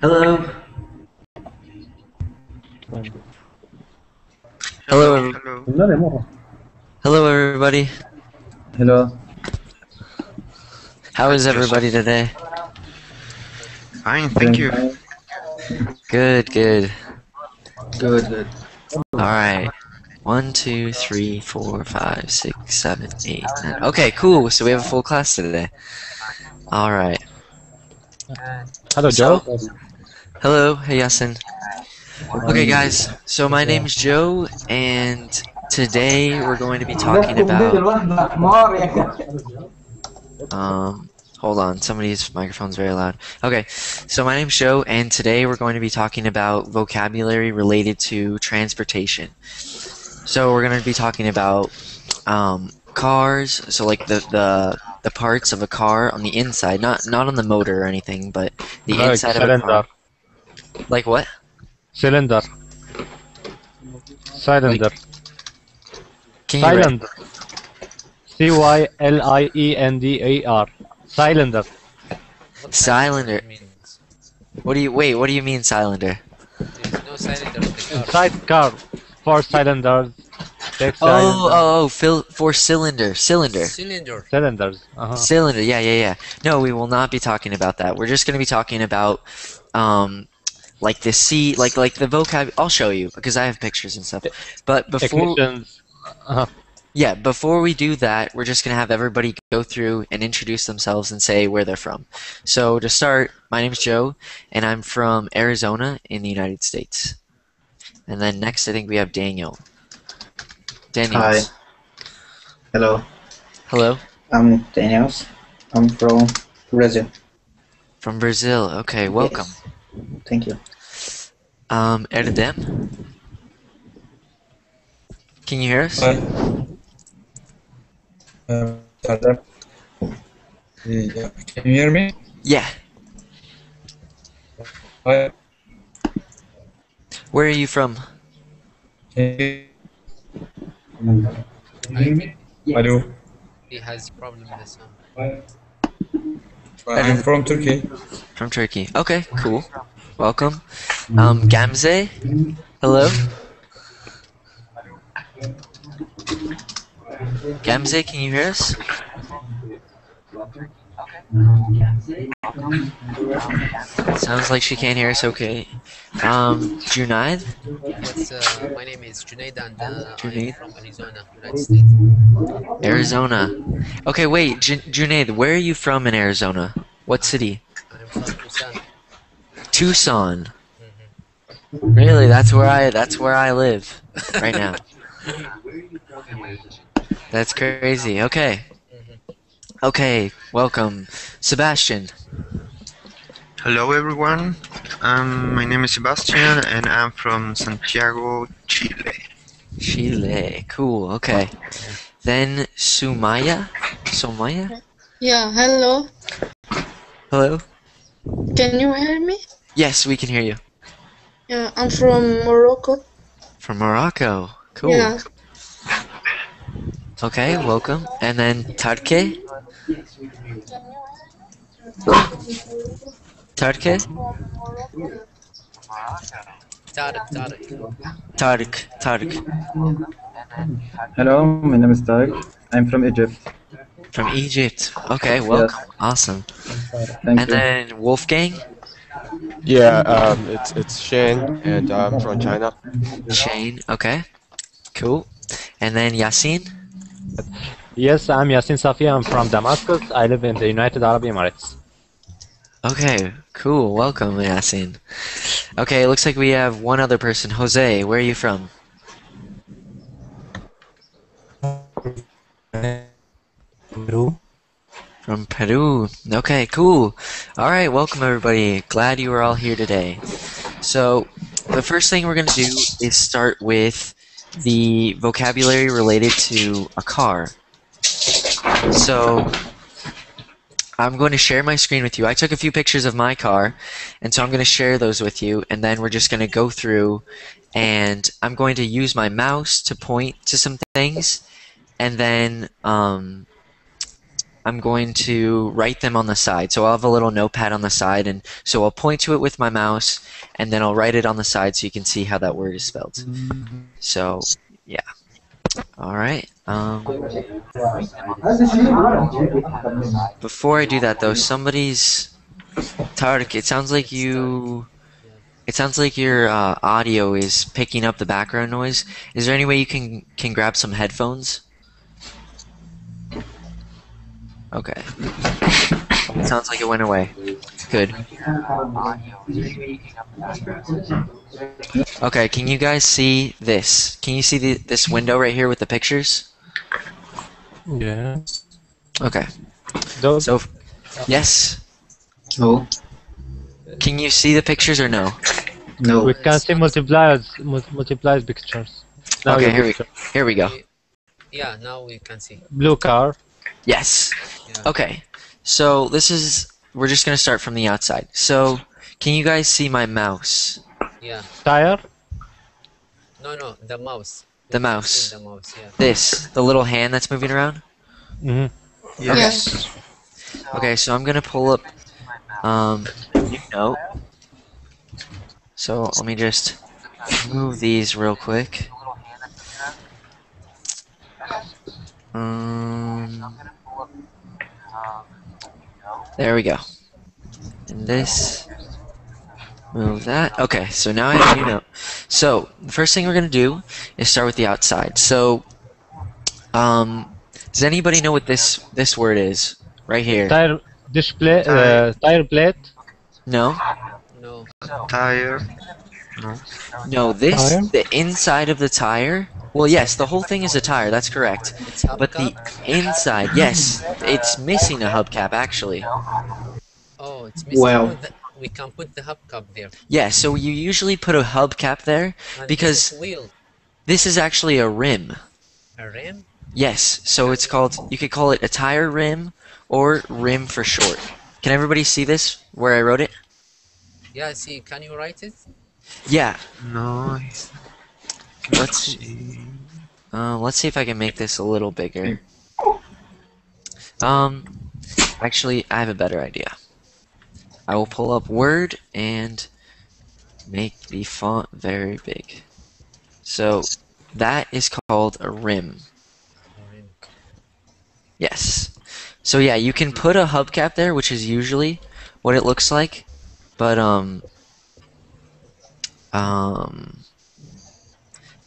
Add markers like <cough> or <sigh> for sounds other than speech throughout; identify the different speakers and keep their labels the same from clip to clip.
Speaker 1: Hello.
Speaker 2: Hello.
Speaker 3: Hello.
Speaker 4: Hello.
Speaker 3: Hello, everybody.
Speaker 2: Hello.
Speaker 3: How is everybody today?
Speaker 4: Fine, thank you.
Speaker 3: Good, good.
Speaker 2: Good, good.
Speaker 3: Alright. One, two, three, four, five, six, seven, eight, nine. Okay, cool. So we have a full class today. Alright.
Speaker 5: Hello, Joe.
Speaker 3: So, Hello, hey Yasin. Okay, guys. So my name's Joe, and today we're going to be talking about. Um, hold on, somebody's microphone's very loud. Okay, so my name's Joe, and today we're going to be talking about vocabulary related to transportation. So we're going to be talking about um, cars, so like the, the the parts of a car on the inside, not not on the motor or anything, but the inside of a car. Like what?
Speaker 5: cylinder cylinder
Speaker 3: Can you write-
Speaker 5: cylinder C Y L I E N D A R cylinder
Speaker 1: What
Speaker 3: Cylinder. What do you wait? What do you mean cylinder?
Speaker 1: There's no cylinder in the car.
Speaker 5: inside car four cylinders six
Speaker 3: Oh,
Speaker 5: cylinders
Speaker 3: oh, oh, fill for cylinder, cylinder,
Speaker 1: Cylinder.
Speaker 5: cylinders uh-huh.
Speaker 3: cylinder. Yeah, yeah, yeah. No, we will not be talking about that. We're just going to be talking about, um, like the C, like like the vocab. I'll show you because I have pictures and stuff. But before,
Speaker 5: uh-huh.
Speaker 3: yeah, before we do that, we're just going to have everybody go through and introduce themselves and say where they're from. So to start, my name's Joe, and I'm from Arizona in the United States. And then next, I think we have Daniel. Daniel.
Speaker 2: Hi. Hello.
Speaker 3: Hello.
Speaker 2: I'm Daniels. I'm from Brazil.
Speaker 3: From Brazil. Okay, welcome.
Speaker 2: Yes. Thank you.
Speaker 3: Um, Erdem? Can you hear us?
Speaker 6: Hi. Uh, Sardar. Yeah, can you hear me?
Speaker 3: Yeah.
Speaker 6: Hi.
Speaker 3: Where are you from?
Speaker 6: Can you hear me? Hello.
Speaker 1: He has problem with the sound.
Speaker 6: I'm from Turkey.
Speaker 3: From Turkey. Okay, cool. Welcome. Um, Gamze? Hello? Gamze, can you hear us? Sounds like she can't hear us. Okay. Um, Junaid?
Speaker 1: What's, uh, my name is Junaid and uh,
Speaker 3: Junaid.
Speaker 1: I'm from Arizona, United States.
Speaker 3: Arizona. Okay, wait, J- Junaid, where are you from in Arizona? What city?
Speaker 1: I'm from Tucson.
Speaker 3: Tucson. Really? That's where I that's where I live right now. That's crazy. Okay. Okay, welcome. Sebastian.
Speaker 4: Hello, everyone. Um, my name is Sebastian, and I'm from Santiago, Chile.
Speaker 3: Chile. Cool. Okay. Then Sumaya. Sumaya?
Speaker 7: Yeah, hello.
Speaker 3: Hello?
Speaker 7: Can you hear me?
Speaker 3: Yes, we can hear you.
Speaker 7: Yeah, I'm from Morocco.
Speaker 3: From Morocco. Cool.
Speaker 7: Yeah. <laughs>
Speaker 3: Okay, welcome. And then Tarke? Tarke?
Speaker 1: Tarek, Tarek.
Speaker 3: Tark. Tark.
Speaker 8: Hello, my name is Tarek. I'm from Egypt.
Speaker 3: From Egypt. Okay, welcome. Awesome.
Speaker 8: Thank
Speaker 3: And
Speaker 8: you.
Speaker 3: then Wolfgang?
Speaker 9: Yeah, um, it's it's Shane, and I'm from China.
Speaker 3: Shane. Okay. Cool. And then Yasin?
Speaker 5: yes I'm Yasin Safi I'm from Damascus I live in the United Arab Emirates
Speaker 3: Okay, cool. Welcome, Yasin. Okay, it looks like we have one other person. Jose, where are you from?
Speaker 6: Peru.
Speaker 3: From Peru. Okay, cool. All right, welcome everybody. Glad you are all here today. So, the first thing we're going to do is start with the vocabulary related to a car. So, I'm going to share my screen with you. I took a few pictures of my car, and so I'm going to share those with you, and then we're just going to go through and I'm going to use my mouse to point to some things, and then um, I'm going to write them on the side. So I'll have a little notepad on the side, and so I'll point to it with my mouse, and then I'll write it on the side so you can see how that word is spelled. So, yeah. All right. Um, before I do that, though, somebody's Tarek. It sounds like you. It sounds like your uh, audio is picking up the background noise. Is there any way you can can grab some headphones? Okay. Sounds like it went away. Good. Okay, can you guys see this? Can you see the, this window right here with the pictures?
Speaker 5: Yeah.
Speaker 3: Okay.
Speaker 5: Those,
Speaker 3: So, yes.
Speaker 2: No.
Speaker 3: Can you see the pictures or no?
Speaker 2: No.
Speaker 5: we can see multipliers, mul- multipliers pictures. Now
Speaker 3: Okay,
Speaker 5: your
Speaker 3: here we
Speaker 5: picture.
Speaker 3: Here we go.
Speaker 1: Yeah, now we can see.
Speaker 5: Blue car.
Speaker 3: Yes.
Speaker 1: Yeah.
Speaker 3: Okay. So this is we're just gonna start from the outside. So can you guys see my mouse?
Speaker 1: Yeah.
Speaker 5: Tire.
Speaker 1: No, no, the mouse.
Speaker 3: The mouse.
Speaker 1: The mouse, yeah.
Speaker 3: This, the little hand that's moving around.
Speaker 5: hmm
Speaker 7: Yes.
Speaker 3: Okay, so I'm gonna pull up um new note. So let me just move these real quick. Um, there we go. And this, move that. Okay, so now I have a new note. So the first thing we're gonna do is start with the outside. So, um, does anybody know what this this word is? Right here.
Speaker 5: Tire display. Uh, tire plate.
Speaker 3: No.
Speaker 1: No.
Speaker 4: Tire.
Speaker 3: No, this
Speaker 5: Tire?
Speaker 3: the inside of the tire. Well, yes, the whole thing is a tire. That's correct. But the inside, yes, it's missing a hubcap actually.
Speaker 1: Oh, it's missing.
Speaker 2: Wow.
Speaker 1: Oh, the- we can put the hubcap there.
Speaker 3: Yeah, so you usually put a hubcap there.
Speaker 1: And
Speaker 3: Because-
Speaker 1: this is wheel.
Speaker 3: This is actually a rim.
Speaker 1: A rim?
Speaker 3: Yes, so it's called. You could call it a tire rim or rim for short. Can everybody see this where I wrote it?
Speaker 1: Yeah, see, can you write it?
Speaker 3: Yeah.
Speaker 4: No.
Speaker 3: Let's. Uh, let's see if I can make this a little bigger. Um, actually, I have a better idea. I will pull up Word and make the font very big. So, that is called a rim.
Speaker 1: A rim.
Speaker 3: Yes. So yeah, you can put a hubcap there, which is usually what it looks like, but um, um,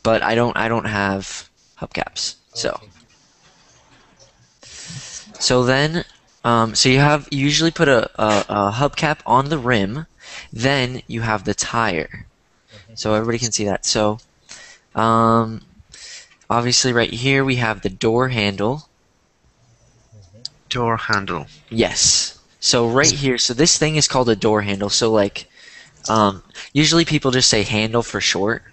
Speaker 3: but I don't I don't have hubcaps. So
Speaker 1: Okay.
Speaker 3: so then um, so you have you usually put a, a, a hubcap on the rim, then you have the tire. So everybody can see that. So um, obviously right here we have the door handle.
Speaker 4: Door handle.
Speaker 3: Yes. So right here, so this thing is called a door handle. So like, um, usually people just say handle for short.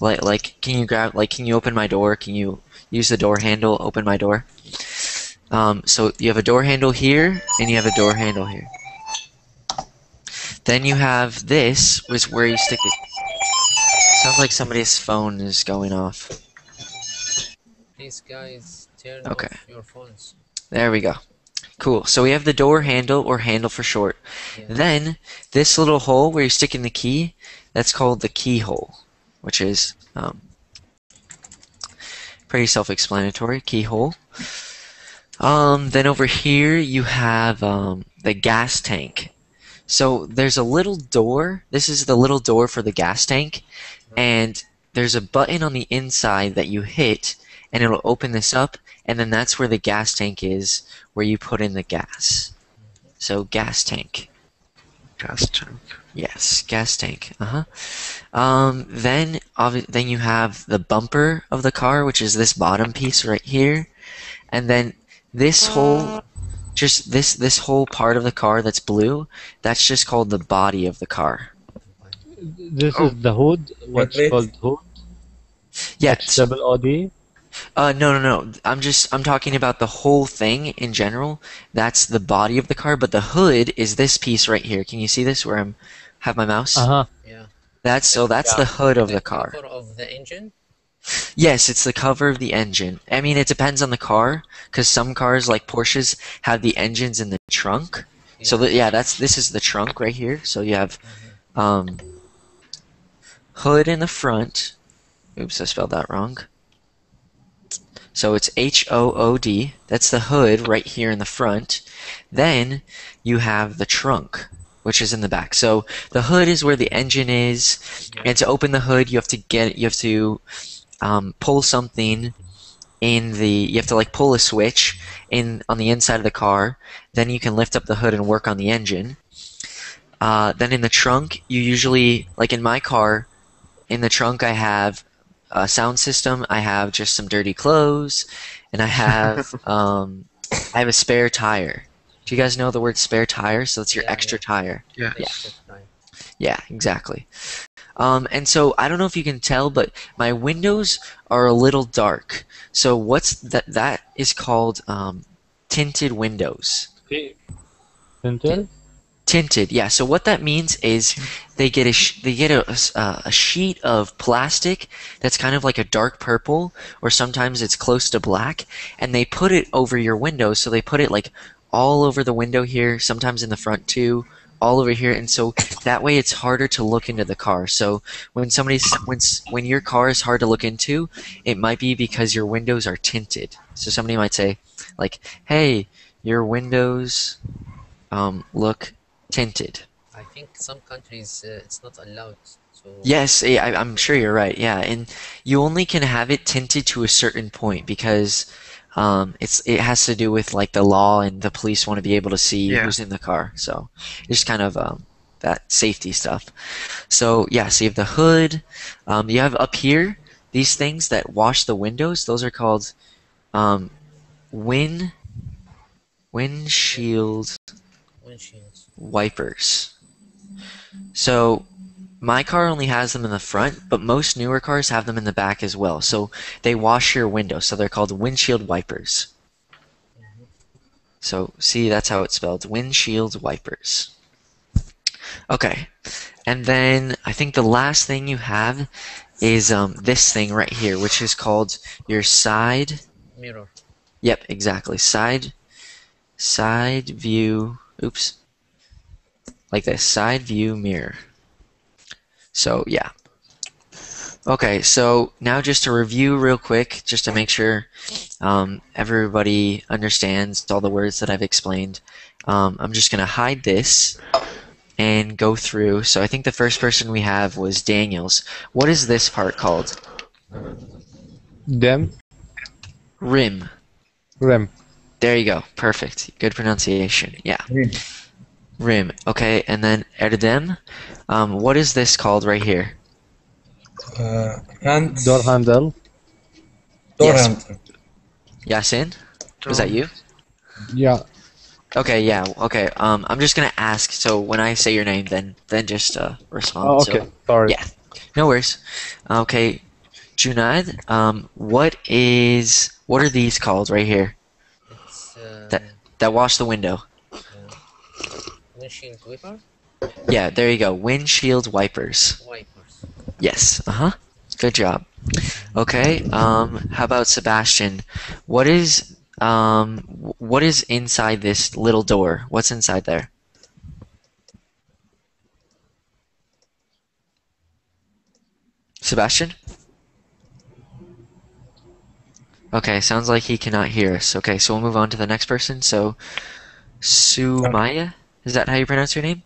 Speaker 3: Like, like, can you grab, like, can you open my door? Can you use the door handle, open my door? Um, so you have a door handle here, and you have a door handle here. Then you have this, which where you stick it. Sounds like somebody's phone is going off.
Speaker 1: Please, guys, turn
Speaker 3: Okay.
Speaker 1: off your phones.
Speaker 3: There we go. Cool. So we have the door handle, or handle for short.
Speaker 1: Yeah.
Speaker 3: Then this little hole where you stick in the key, that's called the keyhole, which is um, pretty self-explanatory. Keyhole. Um, then over here you have um, the gas tank. So there's a little door. This is the little door for the gas tank, and there's a button on the inside that you hit, and it'll open this up, and then that's where the gas tank is, where you put in the gas. So gas tank.
Speaker 4: Gas tank.
Speaker 3: Yes, gas tank. Uh huh. Um, then, then you have the bumper of the car, which is this bottom piece right here, and then this whole, just this this whole part of the car that's blue, that's just called the body of the car.
Speaker 5: This
Speaker 4: Oh.
Speaker 5: is the hood. What's
Speaker 6: Wait.
Speaker 5: called hood?
Speaker 3: Yeah.
Speaker 5: H double O D.
Speaker 3: Uh, no, no, no. I'm just I'm talking about the whole thing in general. That's the body of the car, but the hood is this piece right here. Can you see this where I'm have my mouse?
Speaker 5: Uh huh.
Speaker 1: Yeah.
Speaker 3: That's so that's the hood of the car.
Speaker 1: cover of the engine.
Speaker 3: Yes, it's the cover of the engine. I mean, it depends on the car, because some cars, like Porsches, have the engines in the trunk. So that yeah, that's this is the trunk right here. So you have um, hood in the front. Oops, I spelled that wrong. So it's H O O D. That's the hood right here in the front. Then you have the trunk, which is in the back. So the hood is where the engine is, and to open the hood, you have to get you have to um, pull something in the you have to like pull a switch in on the inside of the car then you can lift up the hood and work on the engine uh, then in the trunk you usually like in my car in the trunk i have a sound system i have just some dirty clothes and i have <laughs> um, i have a spare tire do you guys know the word spare tire so it's your
Speaker 1: Yeah,
Speaker 3: extra
Speaker 1: yeah.
Speaker 3: tire
Speaker 4: Yeah.
Speaker 3: Yeah. Yeah, exactly. Um, and so I don't know if you can tell, but my windows are a little dark. So what's that? That is called um, tinted windows.
Speaker 5: Tinted?
Speaker 3: Tinted, yeah. So what that means is they get a they get a, uh, a sheet of plastic that's kind of like a dark purple, or sometimes it's close to black, and they put it over your window. So they put it like all over the window here, sometimes in the front too, all over here, and so that way it's harder to look into the car. So when somebody's when when your car is hard to look into, it might be because your windows are tinted. So somebody might say, like, "Hey, your windows um, look tinted."
Speaker 1: I think some countries uh, it's not allowed. So
Speaker 3: Yes, eh, I, I'm sure you're right. Yeah, and you only can have it tinted to a certain point because um, it's it has to do with like the law and the police want to be able to see
Speaker 4: Yeah.
Speaker 3: who's in the car. So it's kind of um, that safety stuff. So yeah, so you have the hood. Um, you have up here these things that wash the windows. Those are called um, wind windshield
Speaker 1: windshields.
Speaker 3: Wipers. So my car only has them in the front, but most newer cars have them in the back as well. So they wash your window. So they're called windshield wipers. So see, that's how it's spelled. Windshield wipers. Okay. And then I think the last thing you have is um, this thing right here, which is called your side
Speaker 1: Mirror.
Speaker 3: Yep, exactly. Side side view oops. Like this. Side view mirror. So yeah. Okay, so now just to review real quick, just to make sure um, everybody understands all the words that I've explained. Um, I'm just gonna hide this and go through. So I think the first person we have was Daniels. What is this part called?
Speaker 5: Dem?
Speaker 3: Rim.
Speaker 5: Rem.
Speaker 3: There you go. Perfect. Good pronunciation. Yeah.
Speaker 6: Rim.
Speaker 3: Rim. Okay, and then Erdem. Um, what is this called right here?
Speaker 6: Uh, and
Speaker 5: Door handle.
Speaker 6: door
Speaker 3: Yes.
Speaker 6: handle.
Speaker 3: Yasin? Was that you?
Speaker 5: Yeah.
Speaker 3: Okay, yeah. Okay. Um, I'm just gonna ask. So when I say your name, then then just uh respond.
Speaker 5: Oh,
Speaker 3: So-
Speaker 5: okay. Sorry.
Speaker 3: yeah. No worries. Okay, Junaid. Um, what is what are these called right here
Speaker 1: It's uh,
Speaker 3: That- that wash the window?
Speaker 1: Windshield wiper.
Speaker 3: Yeah, there you go. Windshield wipers.
Speaker 1: Wipers.
Speaker 3: Yes. Uh huh. Good job. Okay. Um, how about Sebastian? What is um what is inside this little door? What's inside there? Sebastian? Okay, sounds like he cannot hear us. Okay, so we'll move on to the next person. So, Sumaya? Is that how you pronounce your name?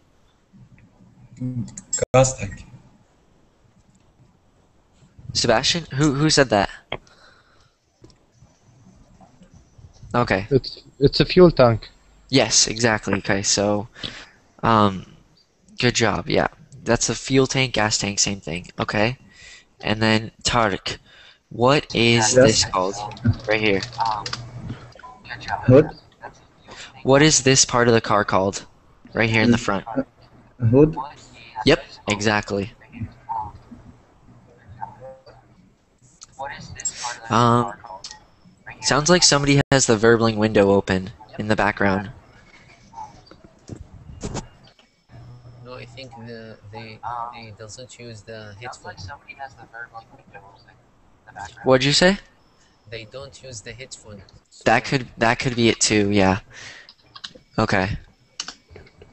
Speaker 6: Gas tank.
Speaker 3: Sebastian? Who who said that? Okay.
Speaker 5: It's it's a fuel tank.
Speaker 3: Yes, exactly. Okay, so, um, good job. Yeah, that's a fuel tank, gas tank, same thing. Okay, and then Tarek, what is
Speaker 2: Yes.
Speaker 3: this called? Right here.
Speaker 2: Hood,
Speaker 3: What is this part of the car called? Right here in the front.
Speaker 2: hood,
Speaker 3: Yep, exactly. Um, sounds like somebody has the Verbling window open in the background.
Speaker 1: No, I think the they they doesn't use the headphone.
Speaker 3: What'd you say?
Speaker 1: They don't use the headphone.
Speaker 3: That could that could be it too. Yeah. Okay.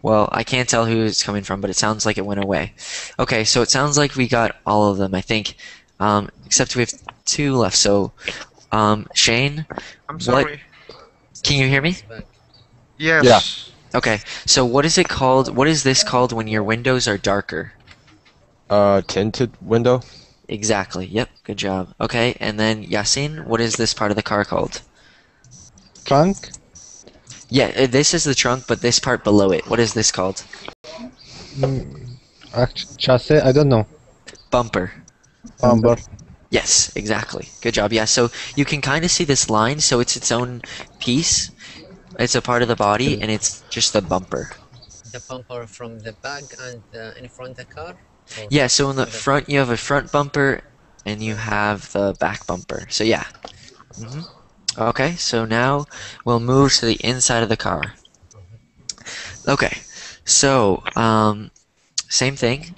Speaker 3: Well, I can't tell who it's coming from, but it sounds like it went away. Okay, so it sounds like we got all of them. I think, um, except we have two left. So, um, Shane,
Speaker 4: I'm
Speaker 3: What- can you hear me?
Speaker 4: Yes.
Speaker 9: Yeah.
Speaker 3: Okay. So, what is it called? What is this called when your windows are darker?
Speaker 9: Uh, tinted window.
Speaker 3: Exactly. Yep. Good job. Okay, and then Yasin, what is this part of the car called?
Speaker 10: Trunk?
Speaker 3: Yeah, uh, this is the trunk, but this part below it. What is this called?
Speaker 10: Act- chassis? I don't know.
Speaker 3: Bumper.
Speaker 10: Bumper.
Speaker 3: Yes, exactly. Good job. Yeah, so you can kind of see this line, so it's its own piece. It's a part of the body, and it's just the bumper.
Speaker 1: The bumper from the back and uh, in front of the car.
Speaker 3: Yeah, so in the front you have a front bumper, and you have the back bumper. So yeah. hmm Okay, so now we'll move to the inside of the car. Okay, so um, same thing.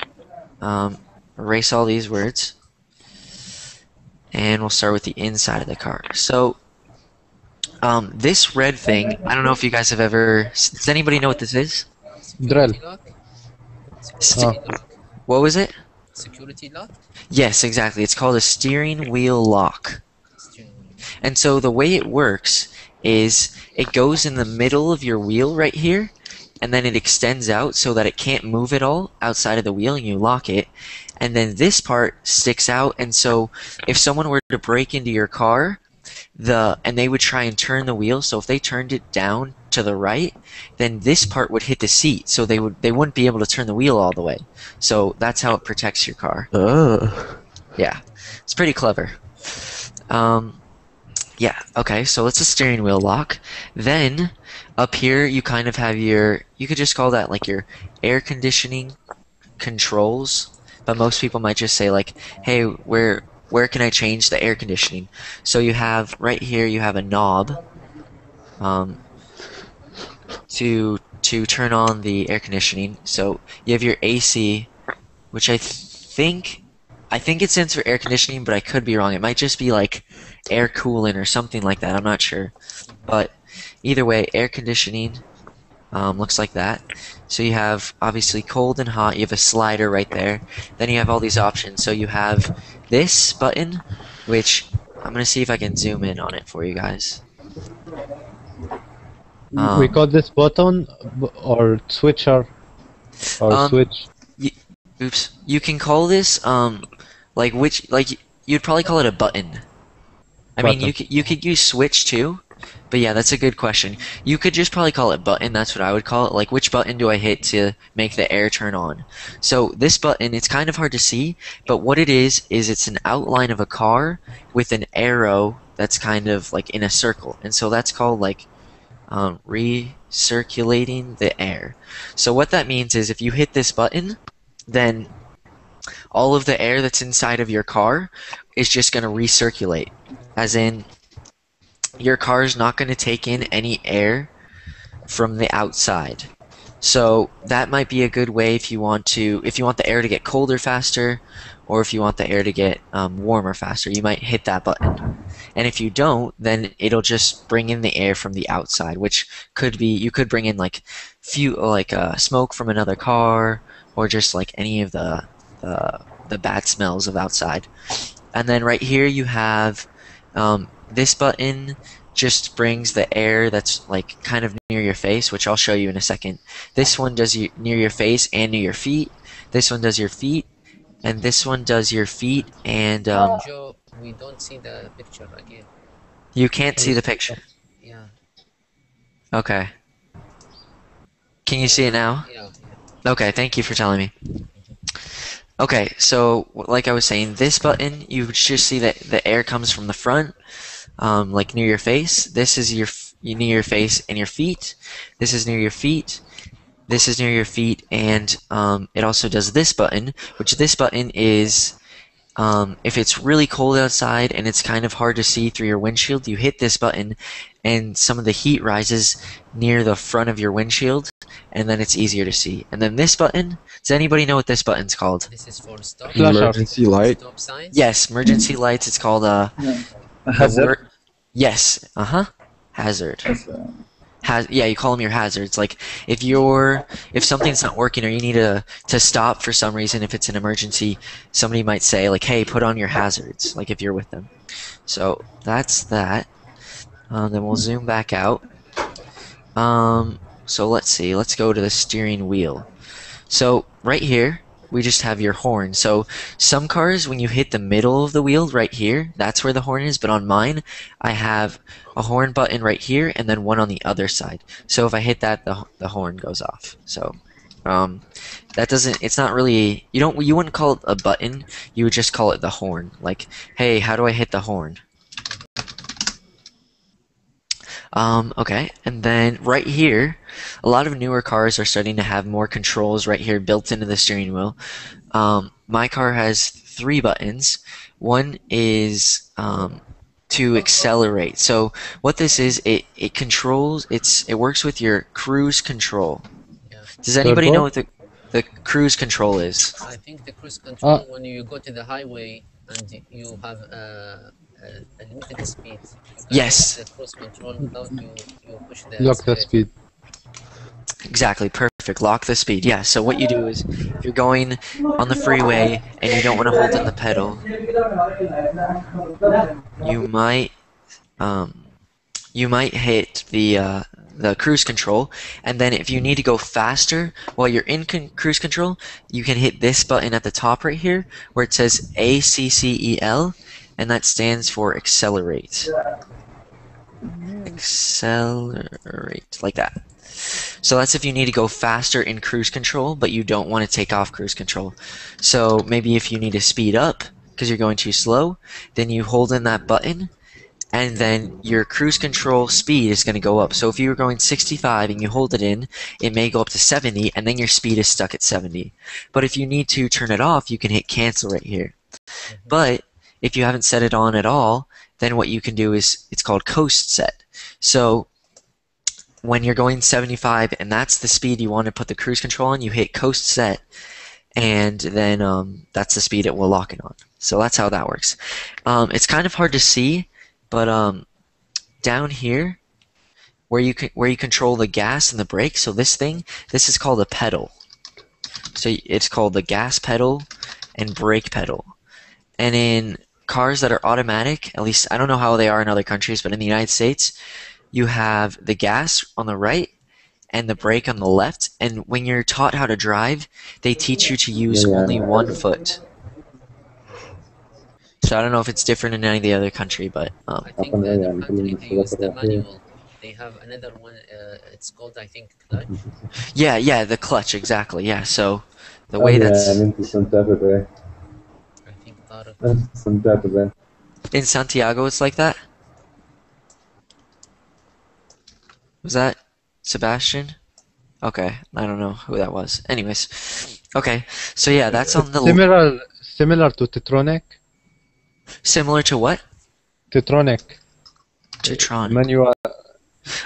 Speaker 3: Um, erase all these words, and we'll start with the inside of the car. So um, this red thing, I don't know if you guys have ever. Does anybody know what this is?
Speaker 10: Drill.
Speaker 1: Security lock?
Speaker 3: What was it?
Speaker 1: Security lock?
Speaker 3: Yes, exactly. It's called a steering wheel lock. And so the way it works is it goes in the middle of your wheel right here, and then it extends out so that it can't move at all outside of the wheel, and you lock it. And then this part sticks out, and so if someone were to break into your car, the and they would try and turn the wheel, so if they turned it down to the right, then this part would hit the seat, so they would they wouldn't be able to turn the wheel all the way. So that's how it protects your car.
Speaker 9: Uh.
Speaker 3: Yeah, it's pretty clever. Um, yeah, okay, so it's a steering wheel lock. Then, up here, you kind of have your, you could just call that like your air conditioning controls, but most people might just say like, hey, where, where can I change the air conditioning? So you have, right here, you have a knob, um, to, to turn on the air conditioning. So you have your AC, which I think I think it stands for air conditioning, but I could be wrong. It might just be like air cooling or something like that. I'm not sure. But either way, air conditioning um, looks like that. So you have obviously cold and hot. You have a slider right there. Then you have all these options. So you have this button, which I'm gonna see if I can zoom in on it for you guys.
Speaker 10: we
Speaker 3: Um,
Speaker 10: call this button or switcher or
Speaker 3: Um,
Speaker 10: switch.
Speaker 3: Oops. You can call this um like which like you'd probably call it a button. I mean, you could you could use switch too. But yeah, that's a good question. You could just probably call it button. That's what I would call it. Like which button do I hit to make the air turn on? So this button, it's kind of hard to see, but what it is is it's an outline of a car with an arrow that's kind of like in a circle. And so that's called like um, recirculating the air. So what that means is if you hit this button, then all of the air that's inside of your car is just going to recirculate. As in, your car is not going to take in any air from the outside. So that might be a good way if you want to, if you want the air to get colder faster, or if you want the air to get um, warmer faster, you might hit that button. And if you don't, then it'll just bring in the air from the outside, which could be you could bring in like few like uh, smoke from another car, or just like any of the the, the bad smells of outside. And then right here you have um, this button just brings the air that's like kind of near your face, which I'll show you in a second. This one does you near your face and near your feet. This one does your feet, and this one does your feet and um,
Speaker 1: Joe, we don't see the picture again.
Speaker 3: you can't see the picture.
Speaker 1: Yeah,
Speaker 3: Okay. Can you see it now?
Speaker 1: yeah.
Speaker 3: Okay, thank you for telling me. Okay, so like I was saying, this button you just see that the air comes from the front, um, like near your face. This is your you near your face and your feet. This is near your feet. This is near your feet, and um, it also does this button, which this button is um, if it's really cold outside and it's kind of hard to see through your windshield, you hit this button, and some of the heat rises near the front of your windshield, and then it's easier to see. And then this button, does anybody know what this button's called?
Speaker 1: This is for stop.
Speaker 10: Flash out.
Speaker 9: Emergency light.
Speaker 1: Stop signs.
Speaker 3: Yes, emergency lights. It's called uh,
Speaker 8: Hazard.
Speaker 3: alert- Yes, uh huh. Hazard.
Speaker 8: That's, uh,
Speaker 3: Has yeah, you call them your hazards. Like if you're if something's not working or you need to to stop for some reason, if it's an emergency, somebody might say like, "Hey, put on your hazards." Like if you're with them. So that's that. Um, then we'll zoom back out. Um, so let's see. Let's go to the steering wheel. So right here, we just have your horn. So some cars, when you hit the middle of the wheel right here, that's where the horn is. But on mine, I have a horn button right here and then one on the other side. So if I hit that, the, the horn goes off. So um, that doesn't, it's not really, you don't, you wouldn't call it a button. You would just call it the horn. Like, hey, how do I hit the horn? Um, okay, and then right here, a lot of newer cars are starting to have more controls right here built into the steering wheel. Um, my car has three buttons. One is um, to accelerate. So what this is, it, it controls, it's it works with your cruise control.
Speaker 1: Yeah.
Speaker 3: Does anybody know what the the cruise control is?
Speaker 1: I think the cruise control
Speaker 10: Uh,
Speaker 1: when you go to the highway and you have uh, a, a speed. you
Speaker 3: Yes.
Speaker 1: use The cruise control without you, you push the
Speaker 10: Lock the speed.
Speaker 3: Exactly, perfect. Lock the speed. Yeah, so what you do is if you're going on the freeway and you don't want to hold in the pedal, you might um, you might hit the uh, the cruise control, and then if you need to go faster while you're in con- cruise control, you can hit this button at the top right here where it says A C C E L, and that stands for accelerate. Accelerate like that. So that's if you need to go faster in cruise control, but you don't want to take off cruise control. So maybe if you need to speed up because you're going too slow, then you hold in that button, and then your cruise control speed is going to go up. So if you were going 65 and you hold it in, it may go up to 70, and then your speed is stuck at 70. But if you need to turn it off, you can hit cancel right here. Mm-hmm. But if you haven't set it on at all, then what you can do is it's called coast set. So when you're going 75 and that's the speed you want to put the cruise control on, you hit coast set, and then um, that's the speed it will lock it on. So that's how that works. Um, it's kind of hard to see, but um, down here, where you where you control the gas and the brake, so this thing, this is called a pedal. So it's called the gas pedal and brake pedal. And in cars that are automatic, at least I don't know how they are in other countries, but in the United States, you have the gas on the right and the brake on the left. And when you're taught how to drive, they teach you to use
Speaker 2: Yeah.
Speaker 3: only one foot. So I don't know if it's different in any of the other country, but um,
Speaker 1: I think
Speaker 2: and
Speaker 1: the other country they use the manual. They have another one. Uh, it's called I think clutch.
Speaker 3: yeah, yeah, the clutch exactly. Yeah, so the way that's
Speaker 2: I
Speaker 1: I think Tarek.
Speaker 3: In Santiago, it's like that. Was that Sebastian? Okay, I don't know who that was. Anyways, okay, so yeah, that's on the
Speaker 10: Similar, similar to Tetronic.
Speaker 3: similar to what?
Speaker 10: Tetronic
Speaker 3: Tetron.
Speaker 10: manual.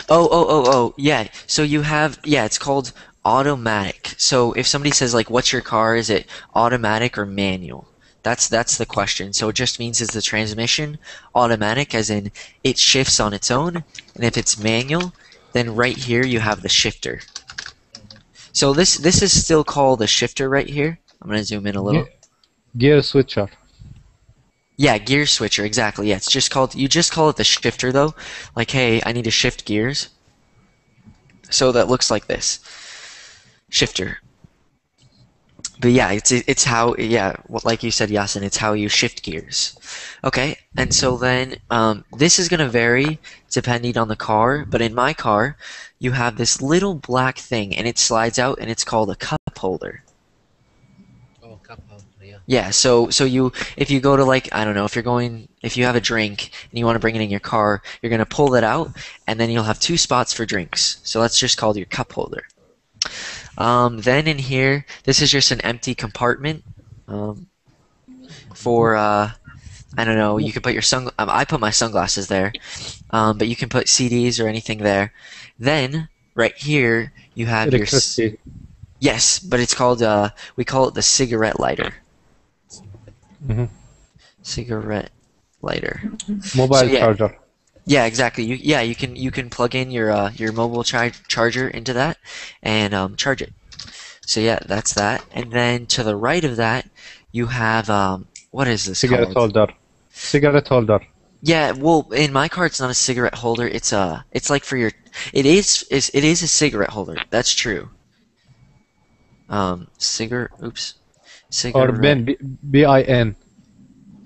Speaker 3: Oh, oh, oh, oh, yeah. So you have, yeah, it's called automatic. So if somebody says like, "What's your car?" Is it automatic or manual? That's that's the question. So it just means is the transmission automatic, as in it shifts on its own, and if it's manual, then right here you have the shifter. So this this is still called a shifter right here. I'm gonna zoom in a little.
Speaker 10: Gear switcher.
Speaker 3: Yeah, gear switcher, exactly. Yeah, it's just called you just call it the shifter though. Like, hey, I need to shift gears. So that looks like this. Shifter. But yeah, it's it's how yeah, what- like you said, Yasin, it's how you shift gears. Okay, and so then um, this is gonna vary depending on the car. But in my car, you have this little black thing, and it slides out, and it's called a cup holder.
Speaker 1: Oh, cup holder. Yeah.
Speaker 3: Yeah, so so you if you go to like I don't know if you're going if you have a drink and you want to bring it in your car, you're gonna pull it out and then you'll have two spots for drinks. So that's just called your cup holder. Um, then in here, this is just an empty compartment um, for uh, I don't know. You can put your sun. Um, I put my sunglasses there, um, but you can put CDs or anything there. Then right here you have your. Yes, but it's called. Uh, we call it the cigarette lighter.
Speaker 10: Mhm.
Speaker 3: Cigarette lighter.
Speaker 10: Mobile
Speaker 3: So, yeah.
Speaker 10: charger.
Speaker 3: Yeah, exactly. You, yeah, you can you can plug in your uh, your mobile char- charger into that and um, charge it. So yeah, that's that. And then to the right of that, you have um, what is this
Speaker 10: Cigarette
Speaker 3: called?
Speaker 10: holder. Cigarette holder.
Speaker 3: Yeah, well, in my car, it's not a cigarette holder. It's a, it's like for your, it is, is it is a cigarette holder. That's true. Um, cigarette, oops,
Speaker 10: Or
Speaker 3: cigarette,
Speaker 10: bin. B- B-I-N.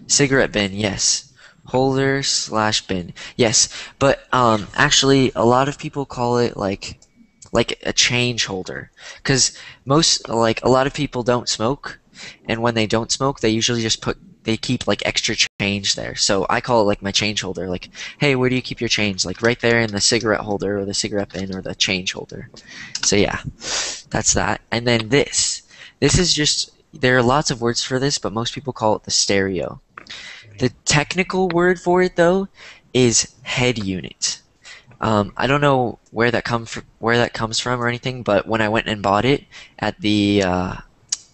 Speaker 3: cigarette bin, yes, holder slash bin, yes. But um, actually, a lot of people call it like, like a change holder, because most, like, a lot of people don't smoke, and when they don't smoke, they usually just put they keep like extra change there. So I call it like my change holder. Like, hey, where do you keep your change? Like right there in the cigarette holder or the cigarette bin or the change holder. So yeah, that's that. And then this. This is just there are lots of words for this, but most people call it the stereo. The technical word for it though is head unit. Um, I don't know where that come fr- where that comes from or anything, but when I went and bought it at the uh,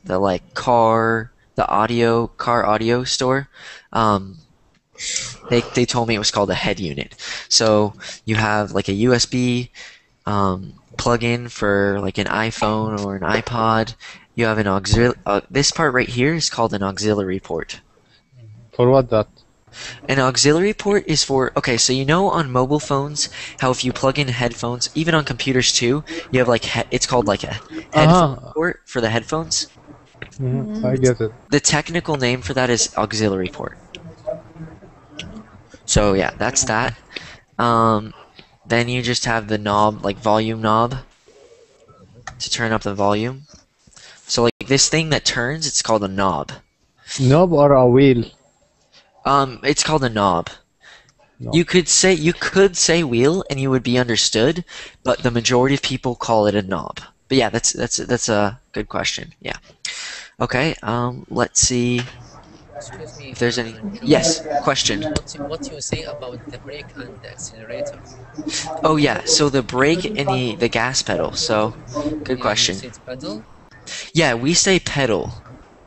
Speaker 3: the like car the audio car audio store um, they, they told me it was called a head unit. So you have like a usb um, plug-in for like an iphone or an ipod. You have an auxiliary uh, this part right here is called an auxiliary port
Speaker 10: For what that?
Speaker 3: an auxiliary port is for okay, so you know on mobile phones how if you plug in headphones, even on computers too, you have like he- it's called like a headphone
Speaker 10: Uh-huh.
Speaker 3: port for the headphones.
Speaker 10: Mhm, I get it.
Speaker 3: The technical name for that is auxiliary port. So yeah, that's that. Um, then you just have the knob, like volume knob, to turn up the volume. So like this thing that turns, it's called a knob.
Speaker 10: Knob or a wheel?
Speaker 3: Um, it's called a knob.
Speaker 10: No.
Speaker 3: You could say you could say wheel and you would be understood, but the majority of people call it a knob. But yeah, that's that's that's a good question. Yeah. Okay. Um, let's see
Speaker 1: Excuse me.
Speaker 3: if there's any. Yes. Question.
Speaker 1: What you, what you say about the brake and the accelerator?
Speaker 3: Oh yeah. So the brake and the the gas pedal. So, good question.
Speaker 1: You said pedal.
Speaker 3: Yeah, we say pedal,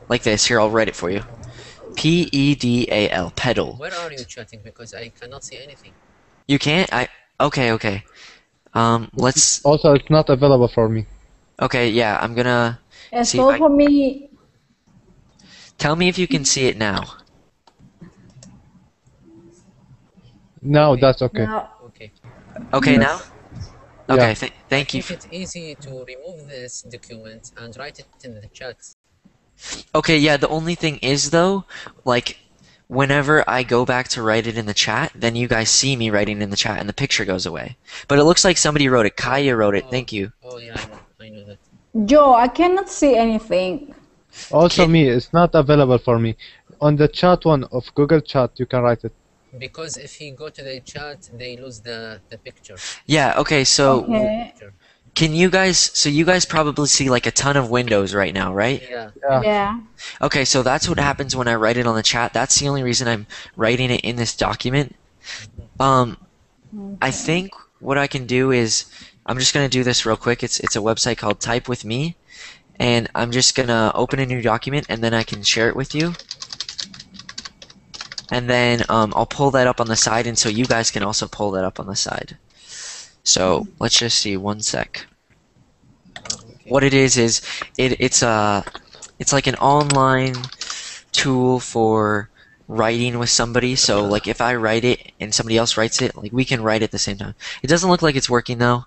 Speaker 3: like this. Here, I'll write it for you. P E D A L. Pedal.
Speaker 1: Where are you chatting? Because I cannot see anything.
Speaker 3: You can't. I. Okay. Okay. Um. Let's.
Speaker 10: Also, it's not available for me.
Speaker 3: Okay. Yeah. I'm gonna.
Speaker 11: As
Speaker 3: See if
Speaker 11: well
Speaker 3: I-
Speaker 11: for me,
Speaker 3: Tell me if you can see it now.
Speaker 10: No, that's okay.
Speaker 11: now
Speaker 1: Okay.
Speaker 3: Okay,
Speaker 10: Yes.
Speaker 3: now? Okay,
Speaker 10: Yeah.
Speaker 3: th- thank you.
Speaker 1: Make
Speaker 3: For,
Speaker 1: it easy to remove this document and write it in the chat.
Speaker 3: Okay, yeah, the only thing is, though, like, whenever I go back to write it in the chat, then you guys see me writing in the chat and the picture goes away. But it looks like somebody wrote it. Kaya wrote it. Thank you.
Speaker 1: Oh yeah, I know, I know that.
Speaker 11: Joe, I cannot see anything.
Speaker 10: Also,
Speaker 3: Can-
Speaker 10: me, it's not available for me. On the chat one of Google Chat, you can write it.
Speaker 1: Because if he go to the chat, they lose the the picture.
Speaker 3: Yeah, okay, so
Speaker 11: Okay.
Speaker 1: Picture.
Speaker 3: can you guys, so you guys probably see like a ton of windows right now, right?
Speaker 1: Yeah.
Speaker 10: Yeah.
Speaker 11: Yeah.
Speaker 3: Okay, so that's what happens when I write it on the chat. That's the only reason I'm writing it in this document. Um, I think what I can do is I'm just gonna do this real quick. It's it's a website called Type with Me, and I'm just gonna open a new document and then I can share it with you. And then um, I'll pull that up on the side, and so you guys can also pull that up on the side. So let's just see one sec.
Speaker 1: Okay.
Speaker 3: What it is is it it's a it's like an online tool for writing with somebody. So like if I write it and somebody else writes it, like we can write at the same time. It doesn't look like it's working though.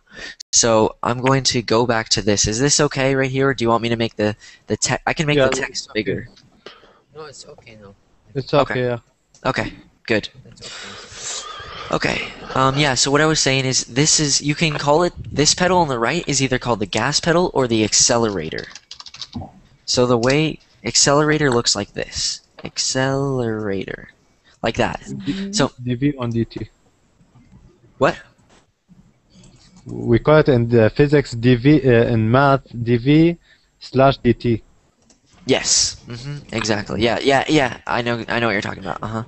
Speaker 3: So I'm going to go back to this. Is this okay right here? Or do you want me to make the the text? I can make
Speaker 10: Yeah,
Speaker 3: the text bigger.
Speaker 1: No, it's okay now.
Speaker 10: It's
Speaker 3: Okay.
Speaker 10: okay, yeah.
Speaker 3: Okay, good.
Speaker 1: It's okay.
Speaker 3: Okay. Um, yeah. So what I was saying is, this is you can call it this pedal on the right is either called the gas pedal or the accelerator. So the way accelerator looks like this, accelerator, like that. So
Speaker 10: DV on DT.
Speaker 3: what?
Speaker 10: We call it in the physics DV, uh, in math DV slash DT.
Speaker 3: Yes. hmm Exactly. Yeah. Yeah. Yeah. I know. I know what you're talking about. Uh huh.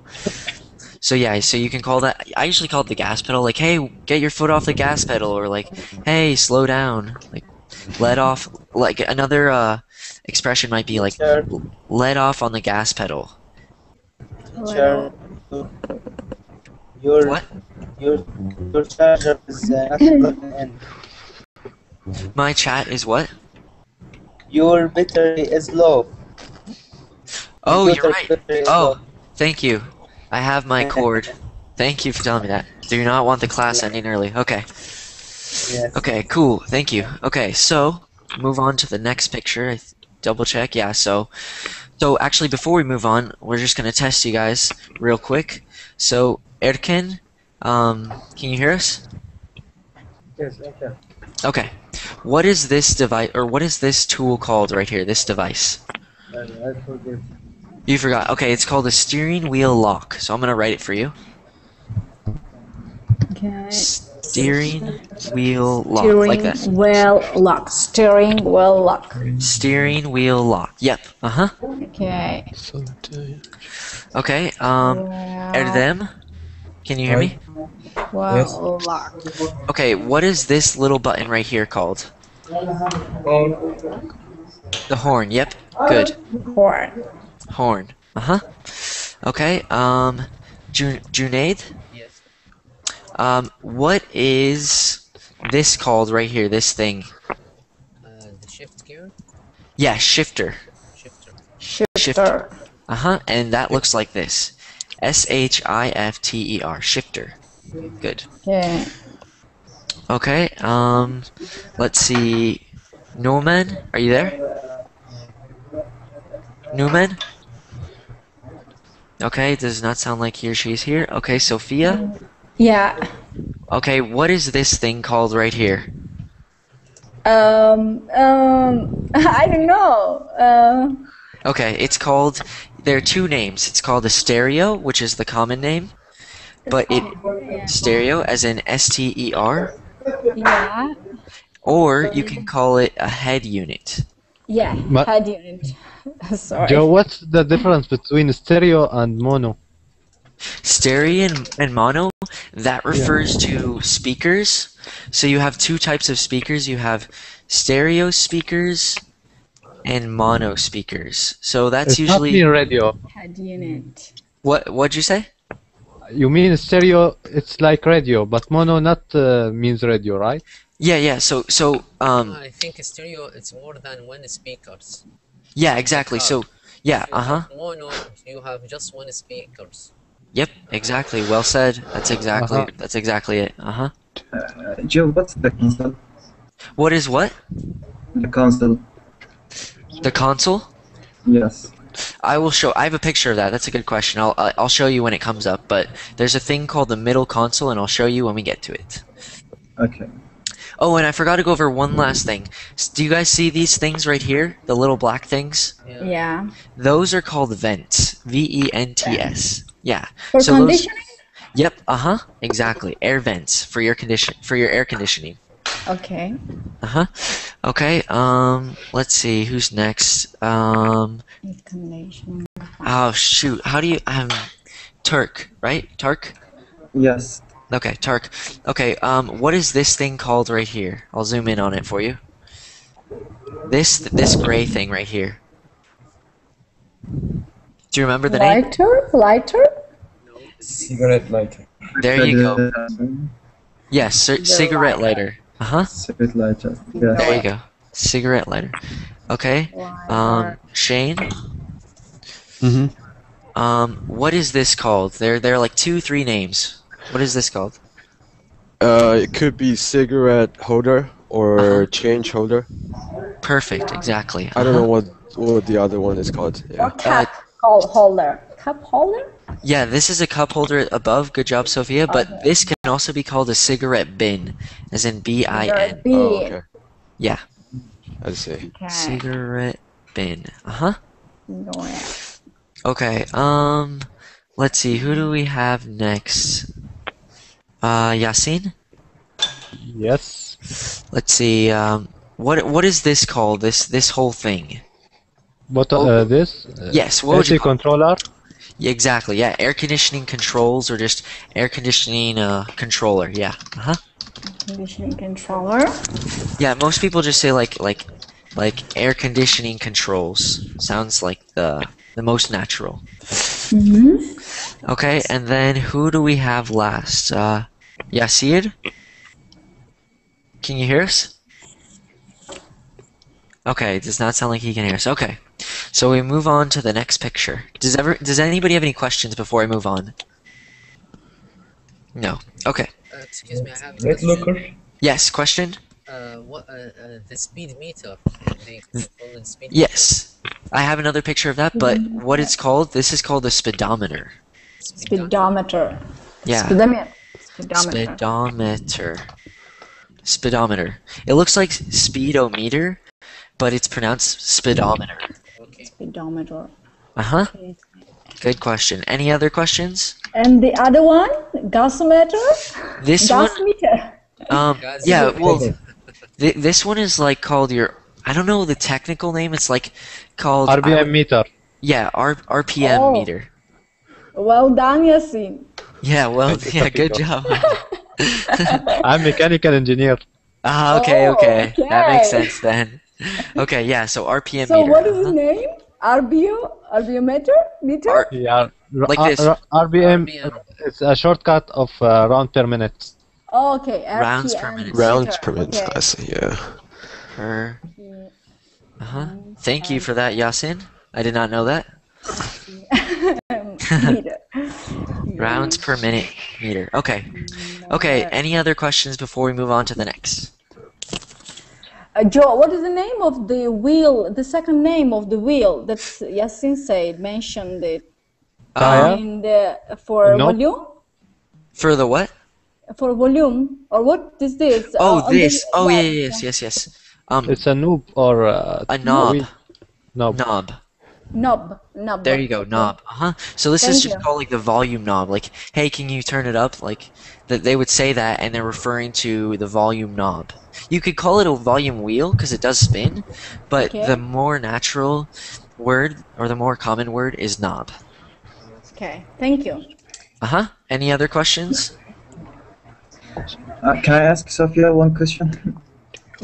Speaker 3: So yeah. So you can call that. I usually call it the gas pedal. Like, hey, get your foot off the gas pedal, or like, hey, slow down. Like, let off. Like another uh, expression might be like, let off on the gas pedal.
Speaker 12: Teacher, your
Speaker 3: What?
Speaker 12: your your charger is uh, not plugged <laughs> in.
Speaker 3: My chat is what?
Speaker 12: Your battery is low.
Speaker 3: Oh,
Speaker 12: Your
Speaker 3: you're right. Oh,
Speaker 12: low.
Speaker 3: thank you. I have my cord. Thank you for telling me that. Do you not want the class ending early. Okay.
Speaker 12: Yes.
Speaker 3: Okay, cool. Thank you. Okay, so move on to the next picture. Double check. Yeah, so so actually before we move on, we're just going to test you guys real quick. So, Erkin, um can you hear us?
Speaker 12: Yes, I can.
Speaker 3: Okay. What is this device or what is this tool called right here? This device?
Speaker 12: I, I forget.
Speaker 3: You forgot. Okay, it's called a steering wheel lock. So I'm going to write it for you.
Speaker 11: Okay.
Speaker 3: Steering wheel lock
Speaker 11: Steering
Speaker 3: like that.
Speaker 11: wheel lock. Steering wheel lock.
Speaker 3: Steering wheel lock. Yep. Uh-huh.
Speaker 11: Okay.
Speaker 3: Okay. Um
Speaker 11: Well,
Speaker 3: Erdem, can you hear me?
Speaker 11: well
Speaker 6: Yes.
Speaker 11: lock.
Speaker 3: Okay, what is this little button right here called? The horn. Yep. Good.
Speaker 11: Horn.
Speaker 3: Horn. Uh-huh. Okay. Um Jun- Junaid,
Speaker 1: Yes.
Speaker 3: um what is this called right here? This thing?
Speaker 1: Uh, the shift gear.
Speaker 3: Yeah, shifter.
Speaker 1: Shifter.
Speaker 11: Shifter.
Speaker 3: Uh-huh. And that looks like this. S H I F T E R. Shifter. Good.
Speaker 11: Okay.
Speaker 3: Okay, um, let's see. Norman, are you there? Newman? Okay, does not sound like he or she's here. Okay, Sophia?
Speaker 11: Yeah.
Speaker 3: Okay, what is this thing called right here?
Speaker 11: Um. Um. <laughs> I don't know. Uh.
Speaker 3: Okay, it's called. There are two names. It's called a stereo, which is the common name, but it stereo as in S T E R,
Speaker 11: Yeah.
Speaker 3: or you can call it a head unit.
Speaker 11: Yeah.
Speaker 10: Ma-
Speaker 11: Head unit. <laughs> Sorry.
Speaker 10: Joe, what's the difference between stereo and mono?
Speaker 3: Stereo and, and mono, that refers to speakers. So you have two types of speakers. You have stereo speakers and mono speakers. So that's
Speaker 10: it's
Speaker 3: usually
Speaker 10: not mean radio.
Speaker 11: Head unit.
Speaker 3: what what'd you say?
Speaker 10: You mean stereo? It's like radio, but mono not uh, means radio, right?
Speaker 3: Yeah, yeah. So so um
Speaker 1: I think stereo it's more than one speakers.
Speaker 3: yeah, exactly. So yeah, uh-huh.
Speaker 1: have Mono, you have just one speakers.
Speaker 3: Yep, exactly. Well said. That's exactly
Speaker 10: Uh-huh.
Speaker 3: that's exactly it. Uh-huh.
Speaker 8: Uh, Joe, what's the console?
Speaker 3: What is what?
Speaker 8: The console.
Speaker 3: The console?
Speaker 8: Yes.
Speaker 3: I will show. I have a picture of that. That's a good question. I'll I'll show you when it comes up. But there's a thing called the middle console, and I'll show you when we get to it.
Speaker 8: Okay.
Speaker 3: Oh, and I forgot to go over one last thing. Do you guys see these things right here? The little black things?
Speaker 11: Yeah.
Speaker 3: Those are called vents. V E N T S. Yeah.
Speaker 11: For
Speaker 3: So those-
Speaker 11: conditioning.
Speaker 3: Yep. Uh huh. Exactly. Air vents for your condition for your air conditioning.
Speaker 11: Okay.
Speaker 3: Uh huh. Okay. Um. Let's see. Who's next? Um.
Speaker 11: Conditioning.
Speaker 3: Oh shoot. How do you um? Turk, right? Turk.
Speaker 8: Yes.
Speaker 3: Okay, Tark. Okay, um, what is this thing called right here? I'll zoom in on it for you. This this gray thing right here. Do you remember the name?
Speaker 11: Lighter. Lighter.
Speaker 6: Cigarette lighter.
Speaker 3: There you go.
Speaker 8: go.
Speaker 3: Yes, c- cigarette lighter. Uh huh.
Speaker 8: Cigarette lighter. Yes.
Speaker 3: There you go. Cigarette lighter. Okay. Um, Shane.
Speaker 9: Mm-hmm.
Speaker 3: Um, what is this called? There, there are like two, three names. What is this called?
Speaker 9: Uh, it could be cigarette holder or change holder.
Speaker 3: Perfect. Exactly.
Speaker 9: I don't
Speaker 3: Uh-huh.
Speaker 9: know what what the other one is called. Yeah.
Speaker 11: Or cup hol- holder. Cup holder.
Speaker 3: Yeah, this is a cup holder above. Good job, Sophia. But this can also be called a cigarette bin, as in B I N.
Speaker 9: Oh, okay.
Speaker 3: Yeah.
Speaker 9: I see.
Speaker 11: Okay.
Speaker 3: Cigarette bin. Uh huh.
Speaker 11: Go.
Speaker 3: Okay. Um, let's see. Who do we have next? Uh, Yasin.
Speaker 10: Yes.
Speaker 3: Let's see. Um, what what is this called? This this whole thing.
Speaker 10: What uh, this? Uh,
Speaker 3: Yes, what would you call-
Speaker 10: controller?
Speaker 3: Yeah, exactly. Yeah, air conditioning controls or just air conditioning uh, controller. Yeah. Uh huh.
Speaker 11: Conditioning controller.
Speaker 3: Yeah, most people just say like like like air conditioning controls. Sounds like the the most natural.
Speaker 11: Mm-hmm.
Speaker 3: Okay, and then who do we have last? Uh, Yasid? Can you hear us? Okay, it does not sound like he can hear us. Okay, so we move on to the next picture. Does ever does anybody have any questions before I move on? No. Okay.
Speaker 1: Uh, excuse me, I have a question.
Speaker 6: Looker.
Speaker 3: Yes. Question.
Speaker 1: Uh, what, uh, uh, the speed meter. They call it speed
Speaker 3: Yes. I have another picture of that, but what it's called? This is called a speedometer.
Speaker 11: Speedometer.
Speaker 3: Yeah.
Speaker 11: Speedometer. Speedometer.
Speaker 3: Speedometer. Speedometer. It looks like speedometer, but it's pronounced speedometer.
Speaker 11: Speedometer.
Speaker 3: Uh huh. Good question. Any other questions?
Speaker 11: And the other one, gasometer.
Speaker 3: This
Speaker 11: gas
Speaker 3: one,
Speaker 11: meter.
Speaker 3: um, yeah. Well, th- this one is like called your. I don't know the technical name. It's like called
Speaker 10: RPM meter.
Speaker 3: Yeah, R- RPM
Speaker 11: Oh.
Speaker 3: meter.
Speaker 11: Well done, Yasin.
Speaker 3: Yeah. Well. <laughs> Yeah. Good job. <laughs>
Speaker 10: I'm mechanical engineer.
Speaker 3: Ah, okay,
Speaker 11: Oh,
Speaker 3: okay. That makes sense then. Okay, yeah, so RPM meter.
Speaker 11: So
Speaker 3: meter.
Speaker 11: what is
Speaker 3: uh-huh.
Speaker 11: his name? RBO? RBO meter? Meter?
Speaker 10: Yeah. r-
Speaker 3: Like
Speaker 10: R-
Speaker 3: this.
Speaker 10: R- RPM. It's a shortcut of uh, round per minute.
Speaker 11: Oh, okay.
Speaker 3: Rounds per
Speaker 11: RPM
Speaker 3: minute.
Speaker 9: Rounds per minute,
Speaker 11: Okay.
Speaker 9: I see, yeah.
Speaker 3: Per. Uh huh. Thank you for that, Yasin. I did not know that. <laughs> <laughs> Rounds per minute meter. Okay. Okay, any other questions before we move on to the next?
Speaker 11: Uh, Joe, what is the name of the wheel? The second name of the wheel that Yasin said mentioned it
Speaker 3: Uh,
Speaker 11: in the for
Speaker 10: No.
Speaker 11: volume
Speaker 3: for the what?
Speaker 11: for volume or what is this?
Speaker 3: Oh,
Speaker 11: Uh, on the-
Speaker 3: this. Oh, yeah, yeah, yes, yes, yes. Um,
Speaker 10: It's a noob or uh,
Speaker 3: a knob.
Speaker 10: wheel. Knob.
Speaker 3: Knob.
Speaker 11: knob knob.
Speaker 3: There you go, knob. Uh huh. So this is just
Speaker 11: you.
Speaker 3: called like the volume knob. Like, hey, can you turn it up? Like, that they would say that, and they're referring to the volume knob. You could call it a volume wheel because it does spin, but
Speaker 11: Okay.
Speaker 3: the more natural word or the more common word is knob.
Speaker 11: Okay, thank you.
Speaker 3: Uh huh. Any other questions?
Speaker 8: Uh, can I ask Sophia one question?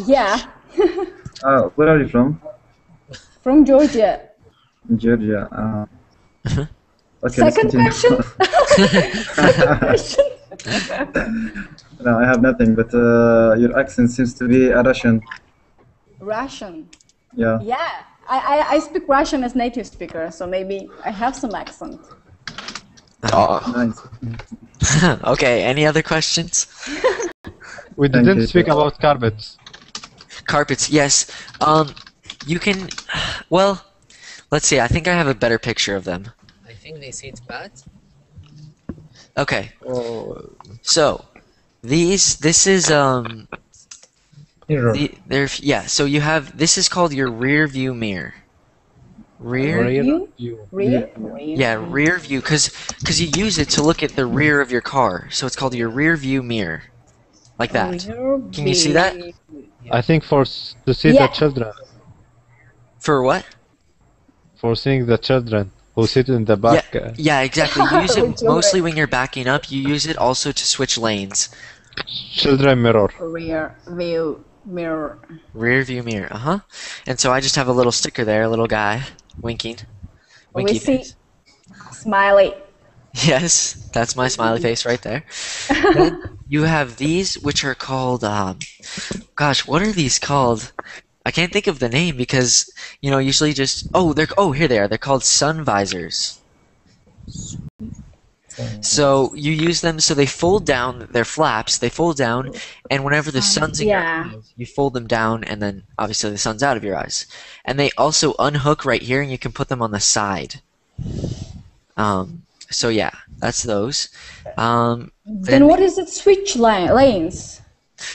Speaker 11: Yeah, <laughs>
Speaker 8: Uh, where are you from?
Speaker 11: from Georgia.
Speaker 8: Georgia. Uh, okay, let's
Speaker 11: Second question. <laughs> <laughs>
Speaker 8: no, I have nothing, but uh, your accent seems to be a Russian.
Speaker 11: Russian.
Speaker 8: Yeah.
Speaker 11: Yeah, I, I, I speak Russian as native speaker, so maybe I have some accent.
Speaker 8: Nice.
Speaker 3: okay. Any other questions?
Speaker 10: We
Speaker 8: Thank
Speaker 10: didn't
Speaker 8: you.
Speaker 10: speak about carpets.
Speaker 3: Carpets. Yes. Um, you can. Well, let's see. I think I have a better picture of them.
Speaker 1: I think they say it's bad.
Speaker 3: Okay. Oh. So, these this is um
Speaker 6: Mirror.
Speaker 3: the there yeah, so you have this is called your rear view mirror. Rear?
Speaker 10: Rear
Speaker 11: view?
Speaker 10: view.
Speaker 11: Rear? Rear.
Speaker 3: Yeah, rear view cuz cuz you use it to look at the rear of your car. So it's called your rear view mirror. Like that.
Speaker 11: Rear
Speaker 3: Can you see that?
Speaker 11: View.
Speaker 10: I think for to see
Speaker 11: Yeah.
Speaker 10: the children,
Speaker 3: For what?
Speaker 10: for seeing the children who sit in the back. uh,
Speaker 3: Yeah, exactly. You use it <laughs> mostly when you're backing up. You use it also to switch lanes.
Speaker 10: children mirror.
Speaker 11: Rear view mirror.
Speaker 3: Rear view mirror. Uh-huh. And so I just have a little sticker there, a little guy winking.
Speaker 11: We
Speaker 3: Winky
Speaker 11: see
Speaker 3: face.
Speaker 11: smiley. <laughs>
Speaker 3: Yes, that's my smiley face right there. <laughs> You have these, which are called, um, gosh, what are these called? I can't think of the name because, you know, usually just, oh, they're, oh, here they are. They're called sun visors. So you use them so they fold down, they're flaps, they fold down, and whenever the sun's in
Speaker 11: yeah.
Speaker 3: your eyes, you fold them down, and then obviously the sun's out of your eyes. And they also unhook right here, and you can put them on the side. Um, so yeah, that's those. Um,
Speaker 11: Then what is it? Switch lane, lanes.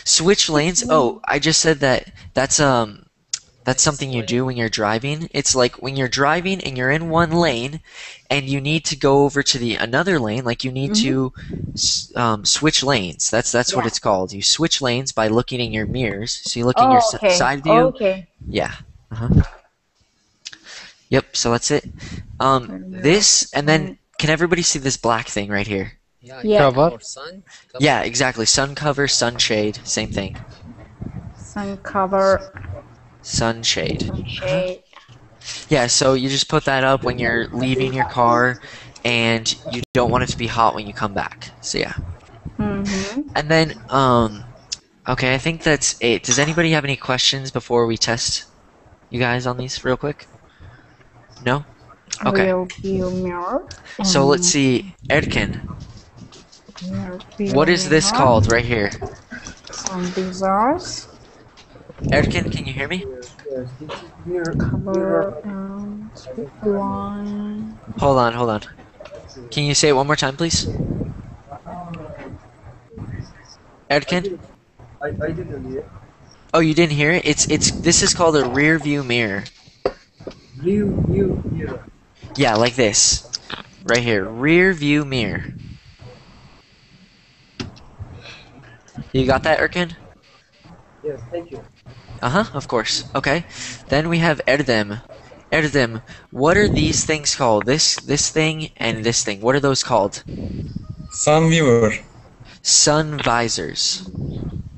Speaker 3: Switch lanes. Oh, I just said that. That's um, that's something you do when you're driving. It's like when you're driving and you're in one lane, and you need to go over to the another lane. Like you need to um, switch lanes. That's that's what it's called. You switch lanes by looking in your mirrors. So you look in your
Speaker 11: Oh,
Speaker 3: s-
Speaker 11: okay.
Speaker 3: side view.
Speaker 11: Okay.
Speaker 3: Yeah. Uh-huh. Yep. So that's it. Um, this and then can everybody see this black thing right here?
Speaker 1: Yeah.
Speaker 11: Yeah.
Speaker 10: Cover.
Speaker 1: For sun.
Speaker 3: Yeah, exactly. Sun cover, sunshade, same thing.
Speaker 11: Sun cover.
Speaker 3: Sunshade.
Speaker 11: Shade.
Speaker 3: Yeah, so you just put that up when you're leaving your car and you don't want it to be hot when you come back. So yeah.
Speaker 11: Mm-hmm.
Speaker 3: And then um okay, I think that's it. Does anybody have any questions before we test you guys on these real quick? No? Okay.
Speaker 11: Rear view mirror.
Speaker 3: So let's
Speaker 11: Um,
Speaker 3: see. Erkin,
Speaker 11: rear view
Speaker 3: what is this
Speaker 11: mirror.
Speaker 3: called right here?
Speaker 11: Some visors.
Speaker 3: Erkin, can you hear me?
Speaker 11: Cover and one.
Speaker 3: Hold on, hold on. Can you say it one more time, please? Erkin?
Speaker 12: I, I didn't hear.
Speaker 3: Oh, you didn't hear it? It's it's this is called a rear view mirror.
Speaker 12: View, view, mirror.
Speaker 3: Yeah, like this. Right here. Rear view mirror. You got that, Erkin?
Speaker 12: Yes, thank you.
Speaker 3: Uh-huh, of course. Okay. Then we have Erdem. Erdem, what are these things called? This this thing and this thing. What are those called?
Speaker 6: Sun viewer.
Speaker 3: Sun visors.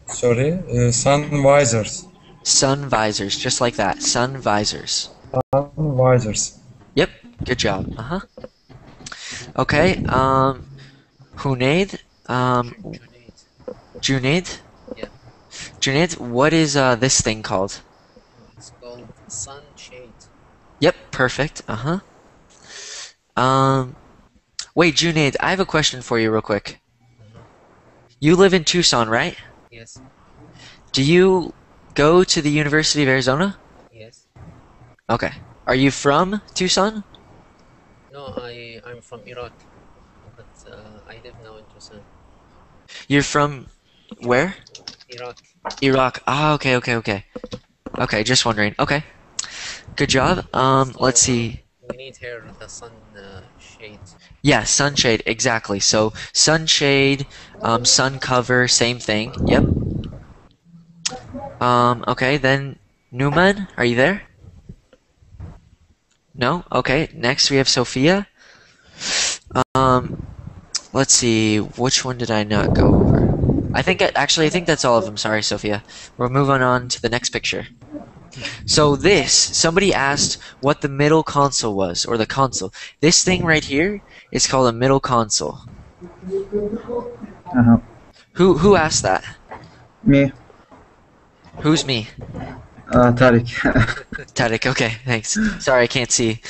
Speaker 6: Sorry, uh, sun visors.
Speaker 3: Sun visors, just like that. Sun visors.
Speaker 6: Sun visors.
Speaker 3: Yep, good job. Uh-huh. Okay, um Hunaid, um Junaid?
Speaker 1: Yeah.
Speaker 3: Junaid, what is uh this thing called?
Speaker 1: It's called sunshade.
Speaker 3: Yep, perfect. Uh-huh. Um Wait, Junaid, I have a question for you real quick. You live in Tucson, right?
Speaker 1: Yes.
Speaker 3: Do you go to the University of Arizona?
Speaker 1: Yes.
Speaker 3: Okay. Are you from Tucson?
Speaker 1: No, I I'm from Iraq, but uh, I live now in Tucson,
Speaker 3: You're from where?
Speaker 1: Iraq.
Speaker 3: Iraq. Ah, okay, okay, okay. Okay, just wondering. Okay. Good job. Um, let's see.
Speaker 1: We need here the sun uh, shade.
Speaker 3: Yeah, sunshade, exactly. So sunshade, um, sun cover, same thing. Yep. Um, okay, then Newman, are you there? No? Okay, next we have Sophia. Um, let's see, which one did I not go over? I think, actually, I think that's all of them. Sorry, Sophia. We're moving on to the next picture. So this, somebody asked what the middle console was, or the console. This thing right here is called a middle console.
Speaker 8: Uh-huh.
Speaker 3: Who who asked that?
Speaker 8: Me,
Speaker 3: Who's me?
Speaker 8: uh, Tariq. <laughs>
Speaker 3: Tadek, okay, thanks. Sorry, I can't see.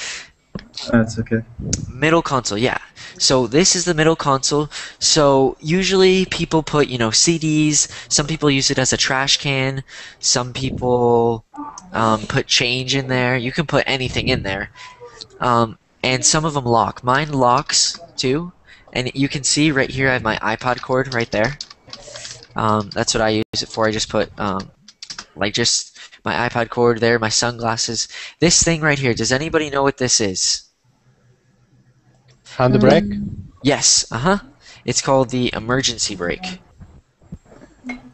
Speaker 8: That's okay.
Speaker 3: Middle console, yeah. So this is the middle console. So usually people put, you know, CDs. Some people use it as a trash can. Some people um, put change in there. You can put anything in there. Um, and some of them lock. Mine locks too. And you can see right here I have my iPod cord right there. Um, that's what I use it for. I just put um, like just my iPod cord there, my sunglasses. This thing right here. Does anybody know what this is?
Speaker 10: Handbrake?
Speaker 3: Yes, uh huh. It's called the emergency brake.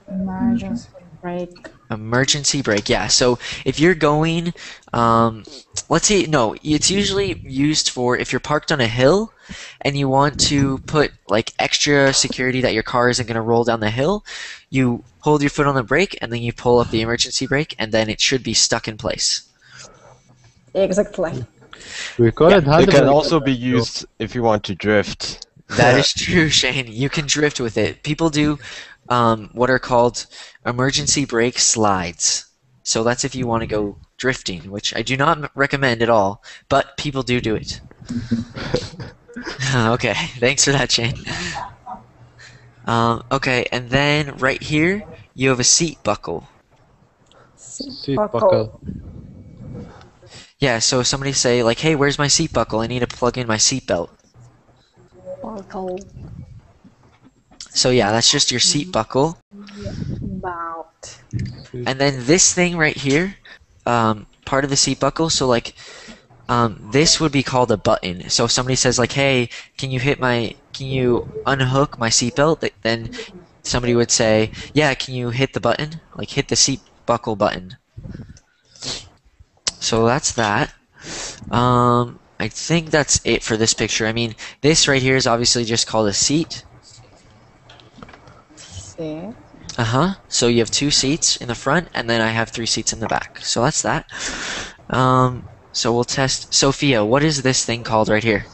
Speaker 11: Emergency brake.
Speaker 3: Emergency brake, yeah. So if you're going, um, let's see, no, it's usually used for if you're parked on a hill and you want to put like extra security that your car isn't going to roll down the hill, you hold your foot on the brake and then you pull up the emergency brake and then it should be stuck in place.
Speaker 11: Exactly.
Speaker 10: We call it
Speaker 9: It can also be used if you want to drift.
Speaker 3: That is true, Shane. You can drift with it. People do um, what are called emergency brake slides. So that's if you want to go drifting, which I do not recommend at all, but people do do it. <laughs> okay, thanks for that, Shane. Um, okay, and then right here you have a seat buckle.
Speaker 10: Seat buckle.
Speaker 3: Yeah, so if somebody say like, "Hey, where's my seat buckle? I need to plug in my seat belt."
Speaker 11: Buckle.
Speaker 3: So yeah, that's just your seat buckle.
Speaker 11: About.
Speaker 3: And then this thing right here, um, part of the seat buckle. So like, um, this would be called a button. So if somebody says like, "Hey, can you hit my? Can you unhook my seatbelt?" Then somebody would say, "Yeah, can you hit the button? Like hit the seat buckle button." So that's that. Um, I think that's it for this picture. I mean, this right here is obviously just called a seat.
Speaker 11: See.
Speaker 3: Uh huh. So you have two seats in the front, and then I have three seats in the back. So that's that. Um, so we'll test. Sophia, what is this thing called right here?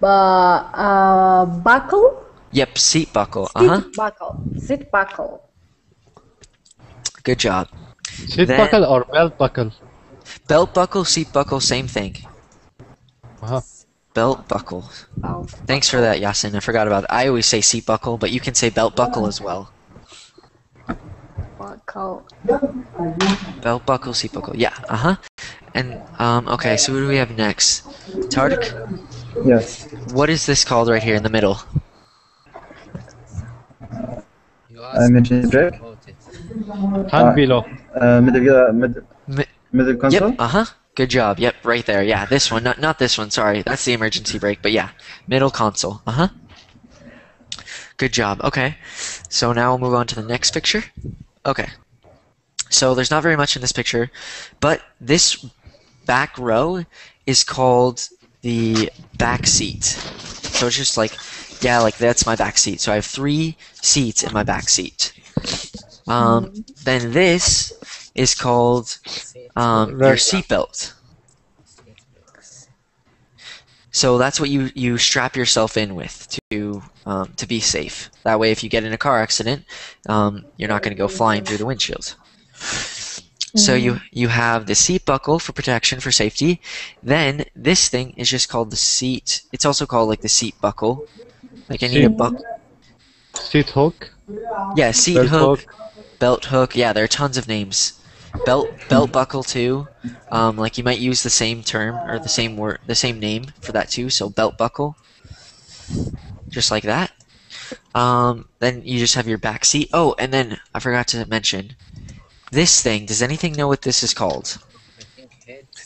Speaker 11: But uh, buckle.
Speaker 3: Yep, seat buckle.
Speaker 11: Seat
Speaker 3: Uh huh.
Speaker 11: buckle. Seat buckle.
Speaker 3: Good job.
Speaker 10: Seat
Speaker 3: Then-
Speaker 10: buckle or belt buckle?
Speaker 3: Belt buckle, seat buckle, same thing.
Speaker 10: Uh-huh.
Speaker 3: Belt buckle.
Speaker 11: Oh.
Speaker 3: Thanks for that, Yasin. I forgot about. I always say seat buckle, but you can say belt buckle as well.
Speaker 11: Buckle.
Speaker 3: Belt buckle, seat buckle. Yeah. Uh huh. And um. Okay. So what do we have next? Tardik.
Speaker 8: Yes.
Speaker 3: What is this called right here in the middle?
Speaker 8: I mentioned Drake.
Speaker 10: Hand below.
Speaker 8: Uh, middle, uh, mid,
Speaker 3: Mi-
Speaker 8: middle console.
Speaker 3: Yep. Uh huh. Good job. Yep. Right there. Yeah. This one. Not not this one. Sorry. That's the emergency brake. But yeah. Middle console. Uh huh. Good job. Okay. So now we'll move on to the next picture. Okay. So there's not very much in this picture, but this back row is called the back seat. So it's just like, yeah, like that's my back seat. So I have three seats in my back seat. Um, then this is called um, your
Speaker 10: Right.
Speaker 3: seatbelt. So that's what you, you strap yourself in with to um, to be safe. That way, if you get in a car accident, um, you're not going to go flying through the windshield. So you you have the seat buckle for protection for safety. Then this thing is just called the seat. It's also called like the seat buckle. Like I need a
Speaker 10: Seat-
Speaker 3: buck.
Speaker 10: Seat hook.
Speaker 3: Yeah, seat
Speaker 10: Belt
Speaker 3: hook,
Speaker 10: hook.
Speaker 3: belt hook. Yeah, there are tons of names. Belt belt buckle too. Um, like you might use the same term or the same word, the same name for that too. So belt buckle, just like that. Um, then you just have your back seat. Oh, and then I forgot to mention this thing. Does anything know what this is called?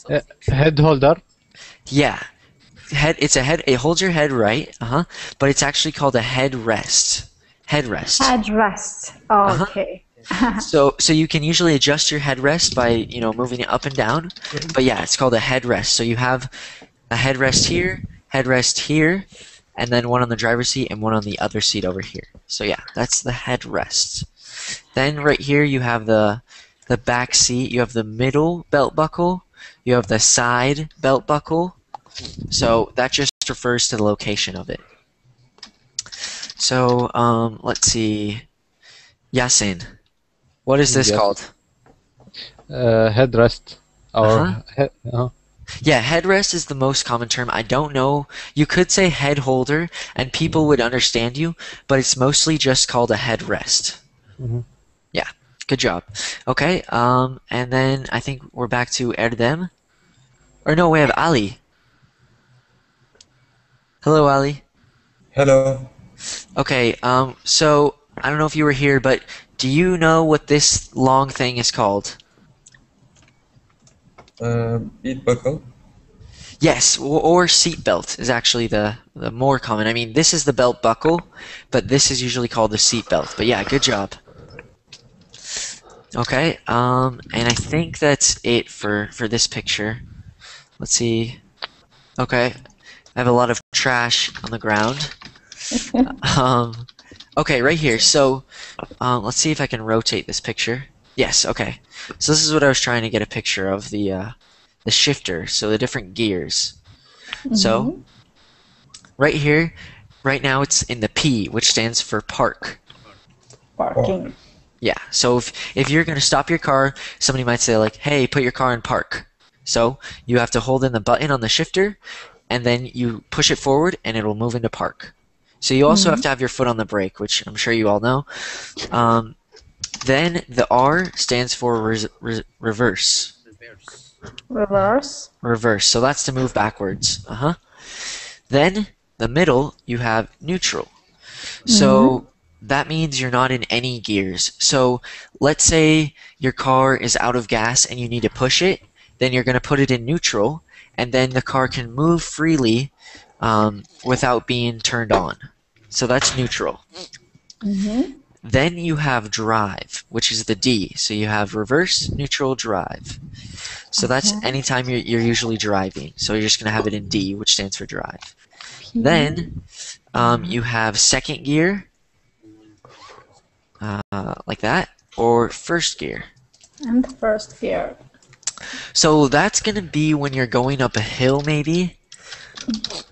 Speaker 10: Uh, head holder.
Speaker 3: Yeah, head. It's a head. It holds your head right. Uh huh. But it's actually called a head rest. Head rest.
Speaker 11: Headrest.
Speaker 3: Uh-huh.
Speaker 11: Okay. <laughs>
Speaker 3: So so you can usually adjust your headrest by you know moving it up and down, but yeah, it's called a headrest. So you have a headrest here, headrest here, and then one on the driver's seat and one on the other seat over here. So yeah, that's the headrest. Then right here you have the the back seat. You have the middle belt buckle. You have the side belt buckle. So that just refers to the location of it. So um, let's see, Yasin. What is this
Speaker 10: Yes.
Speaker 3: called?
Speaker 10: Uh, headrest. Or
Speaker 3: Uh-huh.
Speaker 10: head, uh,
Speaker 3: Yeah, headrest is the most common term. I don't know. You could say head holder, and people would understand you, but it's mostly just called a headrest.
Speaker 10: Mhm.
Speaker 3: Yeah, good job. Okay, um, and then I think we're back to Erdem. Or no, we have Ali. Hello, Ali.
Speaker 6: Hello.
Speaker 3: Okay, um, so I don't know if you were here, but do you know what this long thing is called?
Speaker 6: Uh, beat buckle.
Speaker 3: Yes, or, or seatbelt is actually the, the more common. I mean, this is the belt buckle, but this is usually called the seatbelt. But yeah, good job. Okay, um, and I think that's it for, for this picture. Let's see. Okay, I have a lot of trash on the ground. <laughs> um, okay, right here. So, um, let's see if I can rotate this picture. Yes, okay. So this is what I was trying to get a picture of the uh, the shifter. So the different gears. So right here, right now it's in the P, which stands for park.
Speaker 11: Parking.
Speaker 3: Yeah. So if if you're gonna stop your car, somebody might say like, "Hey, put your car in park." So you have to hold in the button on the shifter, and then you push it forward, and it'll move into park. So you also have to have your foot on the brake, which I'm sure you all know. Um, then the R stands for re- reverse.
Speaker 11: Reverse.
Speaker 3: Reverse. So that's to move backwards. Uh huh. Then the middle, you have neutral. So that means you're not in any gears. So let's say your car is out of gas and you need to push it, then you're going to put it in neutral, and then the car can move freely um, without being turned on. So that's neutral.
Speaker 11: Mm-hmm.
Speaker 3: Then you have drive, which is the D. So you have reverse, neutral, drive. So that's
Speaker 11: Mhm.
Speaker 3: anytime you're, you're usually driving. So you're just going to have it in D, which stands for drive. Then um, you have second gear, uh, like that, or first gear.
Speaker 11: And first gear.
Speaker 3: So that's going to be when you're going up a hill, maybe,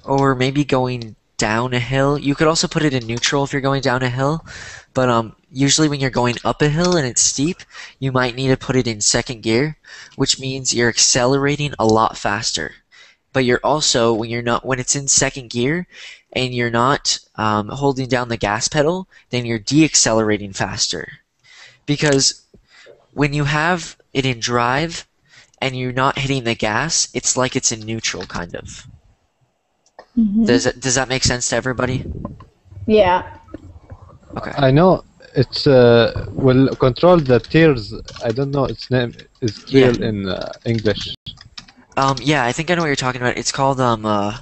Speaker 3: or maybe going down a hill. You could also put it in neutral if you're going down a hill, but um, usually when you're going up a hill and it's steep, you might need to put it in second gear, which means you're accelerating a lot faster. But you're also when you're not when it's in second gear and you're not um, holding down the gas pedal, then you're deaccelerating faster, because when you have it in drive and you're not hitting the gas, it's like it's in neutral, kind of.
Speaker 11: Mhm.
Speaker 3: Does it, does that make sense to everybody?
Speaker 11: Yeah.
Speaker 3: Okay.
Speaker 10: I know it's uh, will control the tears. I don't know its name is clear
Speaker 3: Yeah.
Speaker 10: in uh, English.
Speaker 3: Um, yeah, I think I know what you're talking about. It's called um, uh,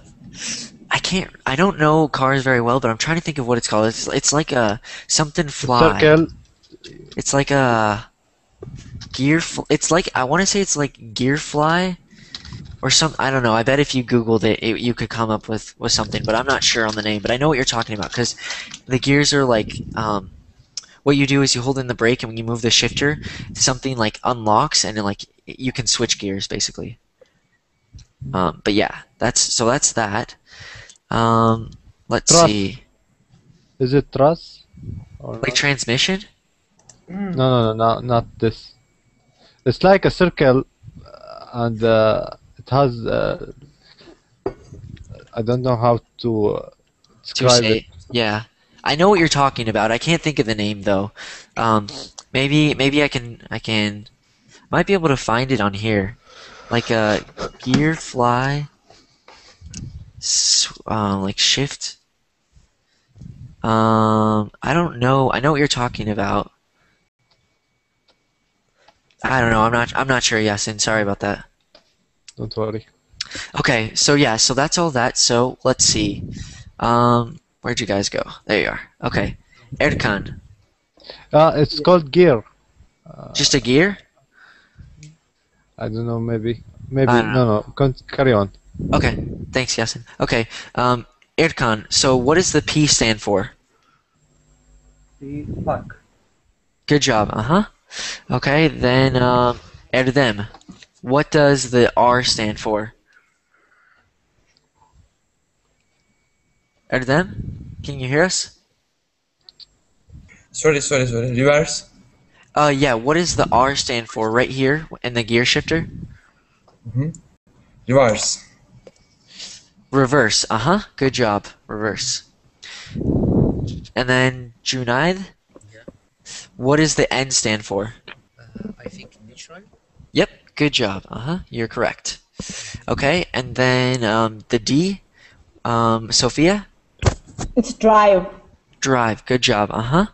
Speaker 3: I can't, I don't know cars very well, but I'm trying to think of what it's called. It's it's like a something fly.
Speaker 10: Circle.
Speaker 3: It's like a gear. Fl- it's like I want to say it's like gear fly, or some. I don't know. I bet if you Googled it, it, you could come up with with something, but I'm not sure on the name. But I know what you're talking about because the gears are like um. What you do is you hold in the brake, and when you move the shifter, something like unlocks, and then like you can switch gears basically. Um, but yeah, that's so that's that. Um, let's
Speaker 10: Truss.
Speaker 3: see,
Speaker 10: Is it truss? Or
Speaker 3: like
Speaker 10: not?
Speaker 3: transmission.
Speaker 10: No, no, no, no, not this. It's like a circle, and uh, it has. Uh, I don't know how to uh, describe
Speaker 3: say.
Speaker 10: it.
Speaker 3: Yeah, I know what you're talking about. I can't think of the name though. Um, maybe maybe I can I can might be able to find it on here, like a gear fly. Uh, like shift. Um, I don't know. I know what you're talking about. I don't know. I'm not. I'm not sure. Yasin. Sorry about that.
Speaker 10: Don't worry.
Speaker 3: Okay, so yeah, so that's all that. So let's see. Um, where'd you guys go? There you are. Okay, Erkan,
Speaker 10: Uh, it's called gear.
Speaker 3: just a gear.
Speaker 10: I don't know. Maybe. Maybe.
Speaker 3: I don't
Speaker 10: No, no. Con- carry on.
Speaker 3: Okay, thanks, Yasin. Okay, um, Erkan. So what does the P stand for?
Speaker 12: The fuck.
Speaker 3: Good job. Uh huh. Okay, then um, Erdem. What does the R stand for? Erdem, can you hear us?
Speaker 6: Sorry, sorry, sorry. Reverse.
Speaker 3: Uh, yeah. What does the R stand for right here in the gear shifter?
Speaker 6: Reverse.
Speaker 3: Reverse. Uh huh. Good job. Reverse. And then Junaid. What does the N stand for?
Speaker 1: Uh, I think neutral.
Speaker 3: Yep. Good job. Uh huh. You're correct. Okay. And then um, the D. Um, Sophia.
Speaker 11: It's drive.
Speaker 3: Drive. Good job. Uh huh.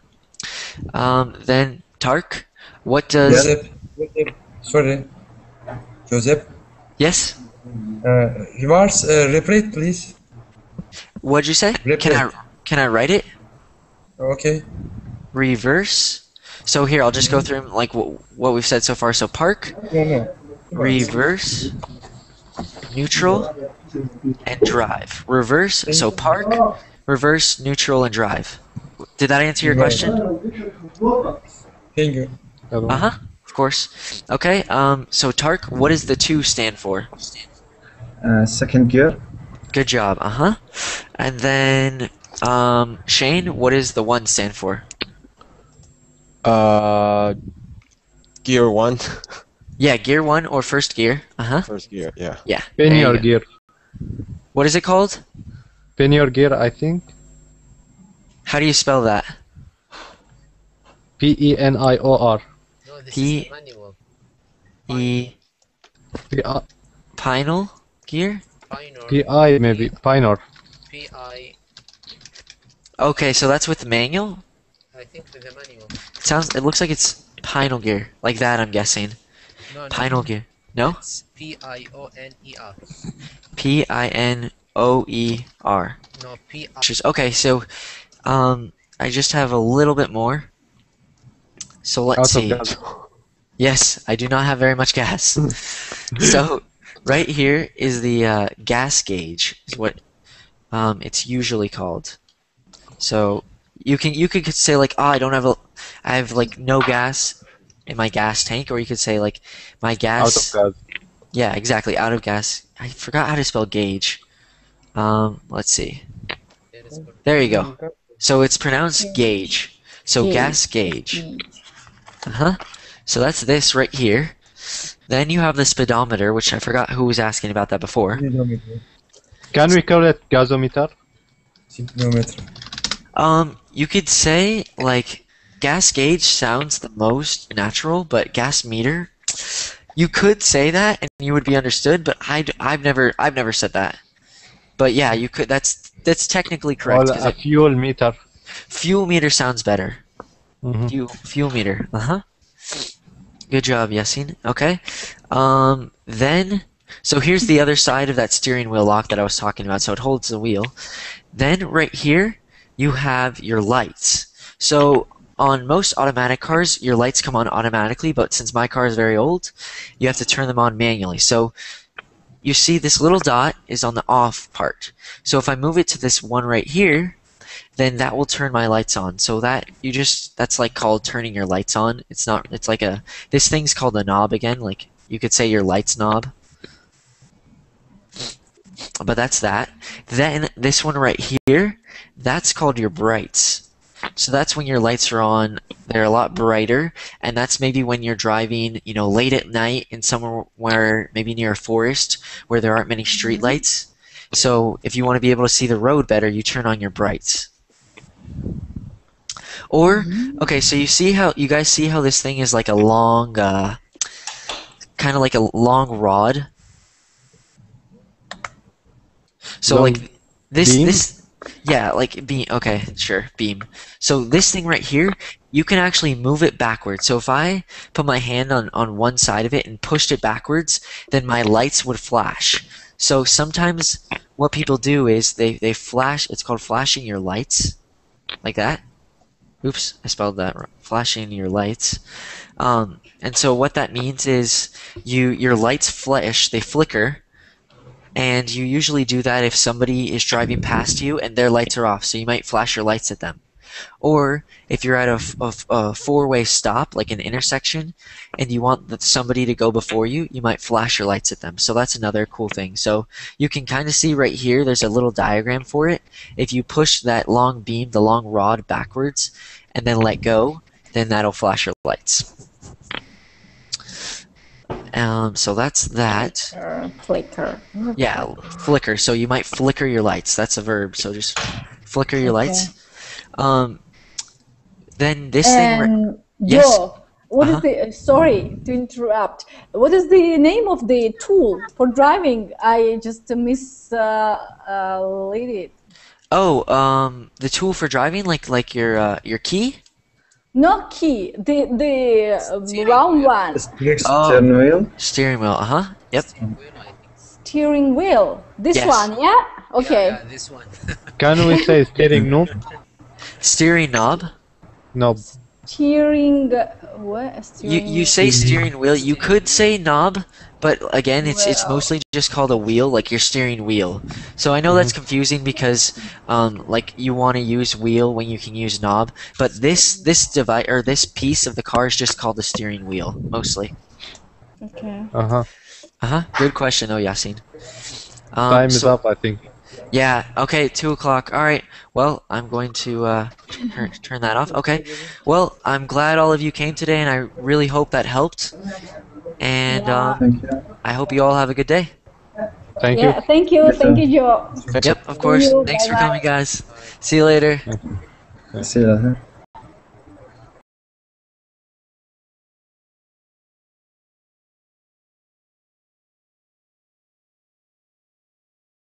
Speaker 3: Um, then Tark. What does?
Speaker 6: Joseph. Joseph. Sorry. Joseph.
Speaker 3: Yes.
Speaker 6: Uh, reverse. Uh, repeat, please.
Speaker 3: What'd you say? Can I can I write it?
Speaker 6: Okay.
Speaker 3: Reverse. So here, I'll just go through like what, what we've said so far. So park,
Speaker 6: No, no.
Speaker 3: reverse, neutral, and drive. Reverse. So park, reverse, neutral, and drive. Did that answer your question?
Speaker 6: Thank you.
Speaker 3: Uh huh. Of course. Okay. Um. So Tark, what does the two stand for?
Speaker 8: Uh, second gear.
Speaker 3: Good job. Uh huh. And then um, Shane, what does the one stand for?
Speaker 9: Uh, gear one. <laughs>
Speaker 3: Yeah, gear one or first gear. Uh huh.
Speaker 9: First gear, yeah.
Speaker 3: Yeah. there you
Speaker 10: gear.
Speaker 3: What is it called?
Speaker 10: Pinior gear, I think.
Speaker 3: How do you spell that?
Speaker 10: P E N I O R.
Speaker 1: No, this
Speaker 3: P-
Speaker 1: is the manual.
Speaker 3: E
Speaker 10: P I
Speaker 3: Pinal gear.
Speaker 1: Pioneer.
Speaker 10: P I maybe Pinor.
Speaker 1: P I.
Speaker 3: Okay, so that's with the manual.
Speaker 1: I think with the manual.
Speaker 3: It sounds. It looks like it's pinal gear, like that. I'm guessing.
Speaker 1: No, no.
Speaker 3: Pinal gear. No.
Speaker 1: It's P I O N E R.
Speaker 3: P I N O E R.
Speaker 1: No, P I.
Speaker 3: Okay. So, um, I just have a little bit more. So let's
Speaker 10: Out
Speaker 3: see.
Speaker 10: gas.
Speaker 3: Yes, I do not have very much gas. <laughs> so, right here is the uh, gas gauge, is what um, it's usually called. So you can you could say like, oh, I don't have a, I have like no gas in my gas tank, or you could say like, my gas.
Speaker 10: Out of gas.
Speaker 3: Yeah, exactly. Out of gas. I forgot how to spell gauge. Um, let's see. There you go. So it's pronounced gauge. So
Speaker 11: Gauge.
Speaker 3: gas gauge. Uh huh. So that's this right here. Then you have the speedometer, which I forgot who was asking about that before.
Speaker 10: Can we call it gasometer?
Speaker 6: Speedometer.
Speaker 3: Um, you could say like gas gauge sounds the most natural, but gas meter, you could say that and you would be understood. But I, have never I've never said that. But yeah, you could. That's that's technically correct.
Speaker 10: Or
Speaker 3: 'cause
Speaker 10: a
Speaker 3: it-
Speaker 10: fuel meter.
Speaker 3: fuel meter sounds better.
Speaker 10: Mhm.
Speaker 3: Fuel fuel meter. Uh huh. Good job, Yasin. Okay. Um. Then, so here's the other side of that steering wheel lock that I was talking about. So it holds the wheel. Then right here, you have your lights. So on most automatic cars, your lights come on automatically, but since my car is very old, you have to turn them on manually. So you see this little dot is on the off part. So if I move it to this one right here, then that will turn my lights on. So that you just that's like called turning your lights on. It's not it's like a this thing's called a knob again, like you could say your lights knob. But that's that. Then this one right here, that's called your brights. So that's when your lights are on. They're a lot brighter, and that's maybe when you're driving, you know, late at night in somewhere where maybe near a forest where there aren't many street lights. So if you want to be able to see the road better, you turn on your brights. Or okay, so you see how you guys see how this thing is like a long, uh, kind of like a long rod. So
Speaker 10: Long
Speaker 3: like this
Speaker 10: beam?
Speaker 3: this yeah like beam okay sure beam. So this thing right here, you can actually move it backwards. So if I put my hand on on one side of it and pushed it backwards, then my lights would flash. So sometimes what people do is they they flash. It's called flashing your lights, like that. Oops, I spelled that wrong. Flashing your lights. Um, and so what that means is you your lights flash, they flicker, and you usually do that if somebody is driving past you and their lights are off. So you might flash your lights at them. Or if you're at a a four-way stop, like an intersection, and you want somebody to go before you, you might flash your lights at them. So that's another cool thing. So you can kind of see right here, there's a little diagram for it. If you push that long beam, the long rod backwards, and then let go, then that'll flash your lights. Um, so that's that.
Speaker 11: Uh, flicker.
Speaker 3: Yeah, flicker. So you might flicker your lights. That's a verb. So just flicker your lights. Um, then this thing. Right, Yes.
Speaker 11: What is
Speaker 3: Uh-huh.
Speaker 11: the? uh, Sorry to interrupt. What is the name of the tool for driving? I just miss uh, uh, it.
Speaker 3: oh, um, the tool for driving, like like your uh, your key.
Speaker 11: Not key. The the uh, round one.
Speaker 3: Oh.
Speaker 8: Steering wheel.
Speaker 3: Steering wheel. Uh huh. Yep.
Speaker 11: Steering wheel. This
Speaker 3: Yes.
Speaker 11: one, yeah. Okay.
Speaker 1: this one. <laughs>
Speaker 10: Can we say steering knob?
Speaker 3: Steering knob.
Speaker 10: Knob.
Speaker 11: Steering. What?
Speaker 3: You
Speaker 11: Steering.
Speaker 3: you say steering wheel. You could say knob, but again, it's it's mostly just called a wheel, like your steering wheel. So I know that's confusing because um like you want to use wheel when you can use knob, but this this device or this piece of the car is just called the steering wheel mostly.
Speaker 11: Okay.
Speaker 10: Uh huh.
Speaker 3: Uh huh. Good question, though, Yasin. Um,
Speaker 10: Time is
Speaker 3: so-
Speaker 10: up, I think.
Speaker 3: Yeah. Okay. Two o'clock. All right. Well, I'm going to uh, turn, turn that off. Okay. Well, I'm glad all of you came today, and I really hope that helped. And um,
Speaker 8: Thank you.
Speaker 3: I hope you all have a good day.
Speaker 10: Thank
Speaker 11: yeah. Thank you. Thank you, Joe.
Speaker 3: Yep. Of course.
Speaker 11: you.
Speaker 3: Thanks for
Speaker 11: Bye-bye.
Speaker 3: coming, guys. See you later.
Speaker 8: See you later.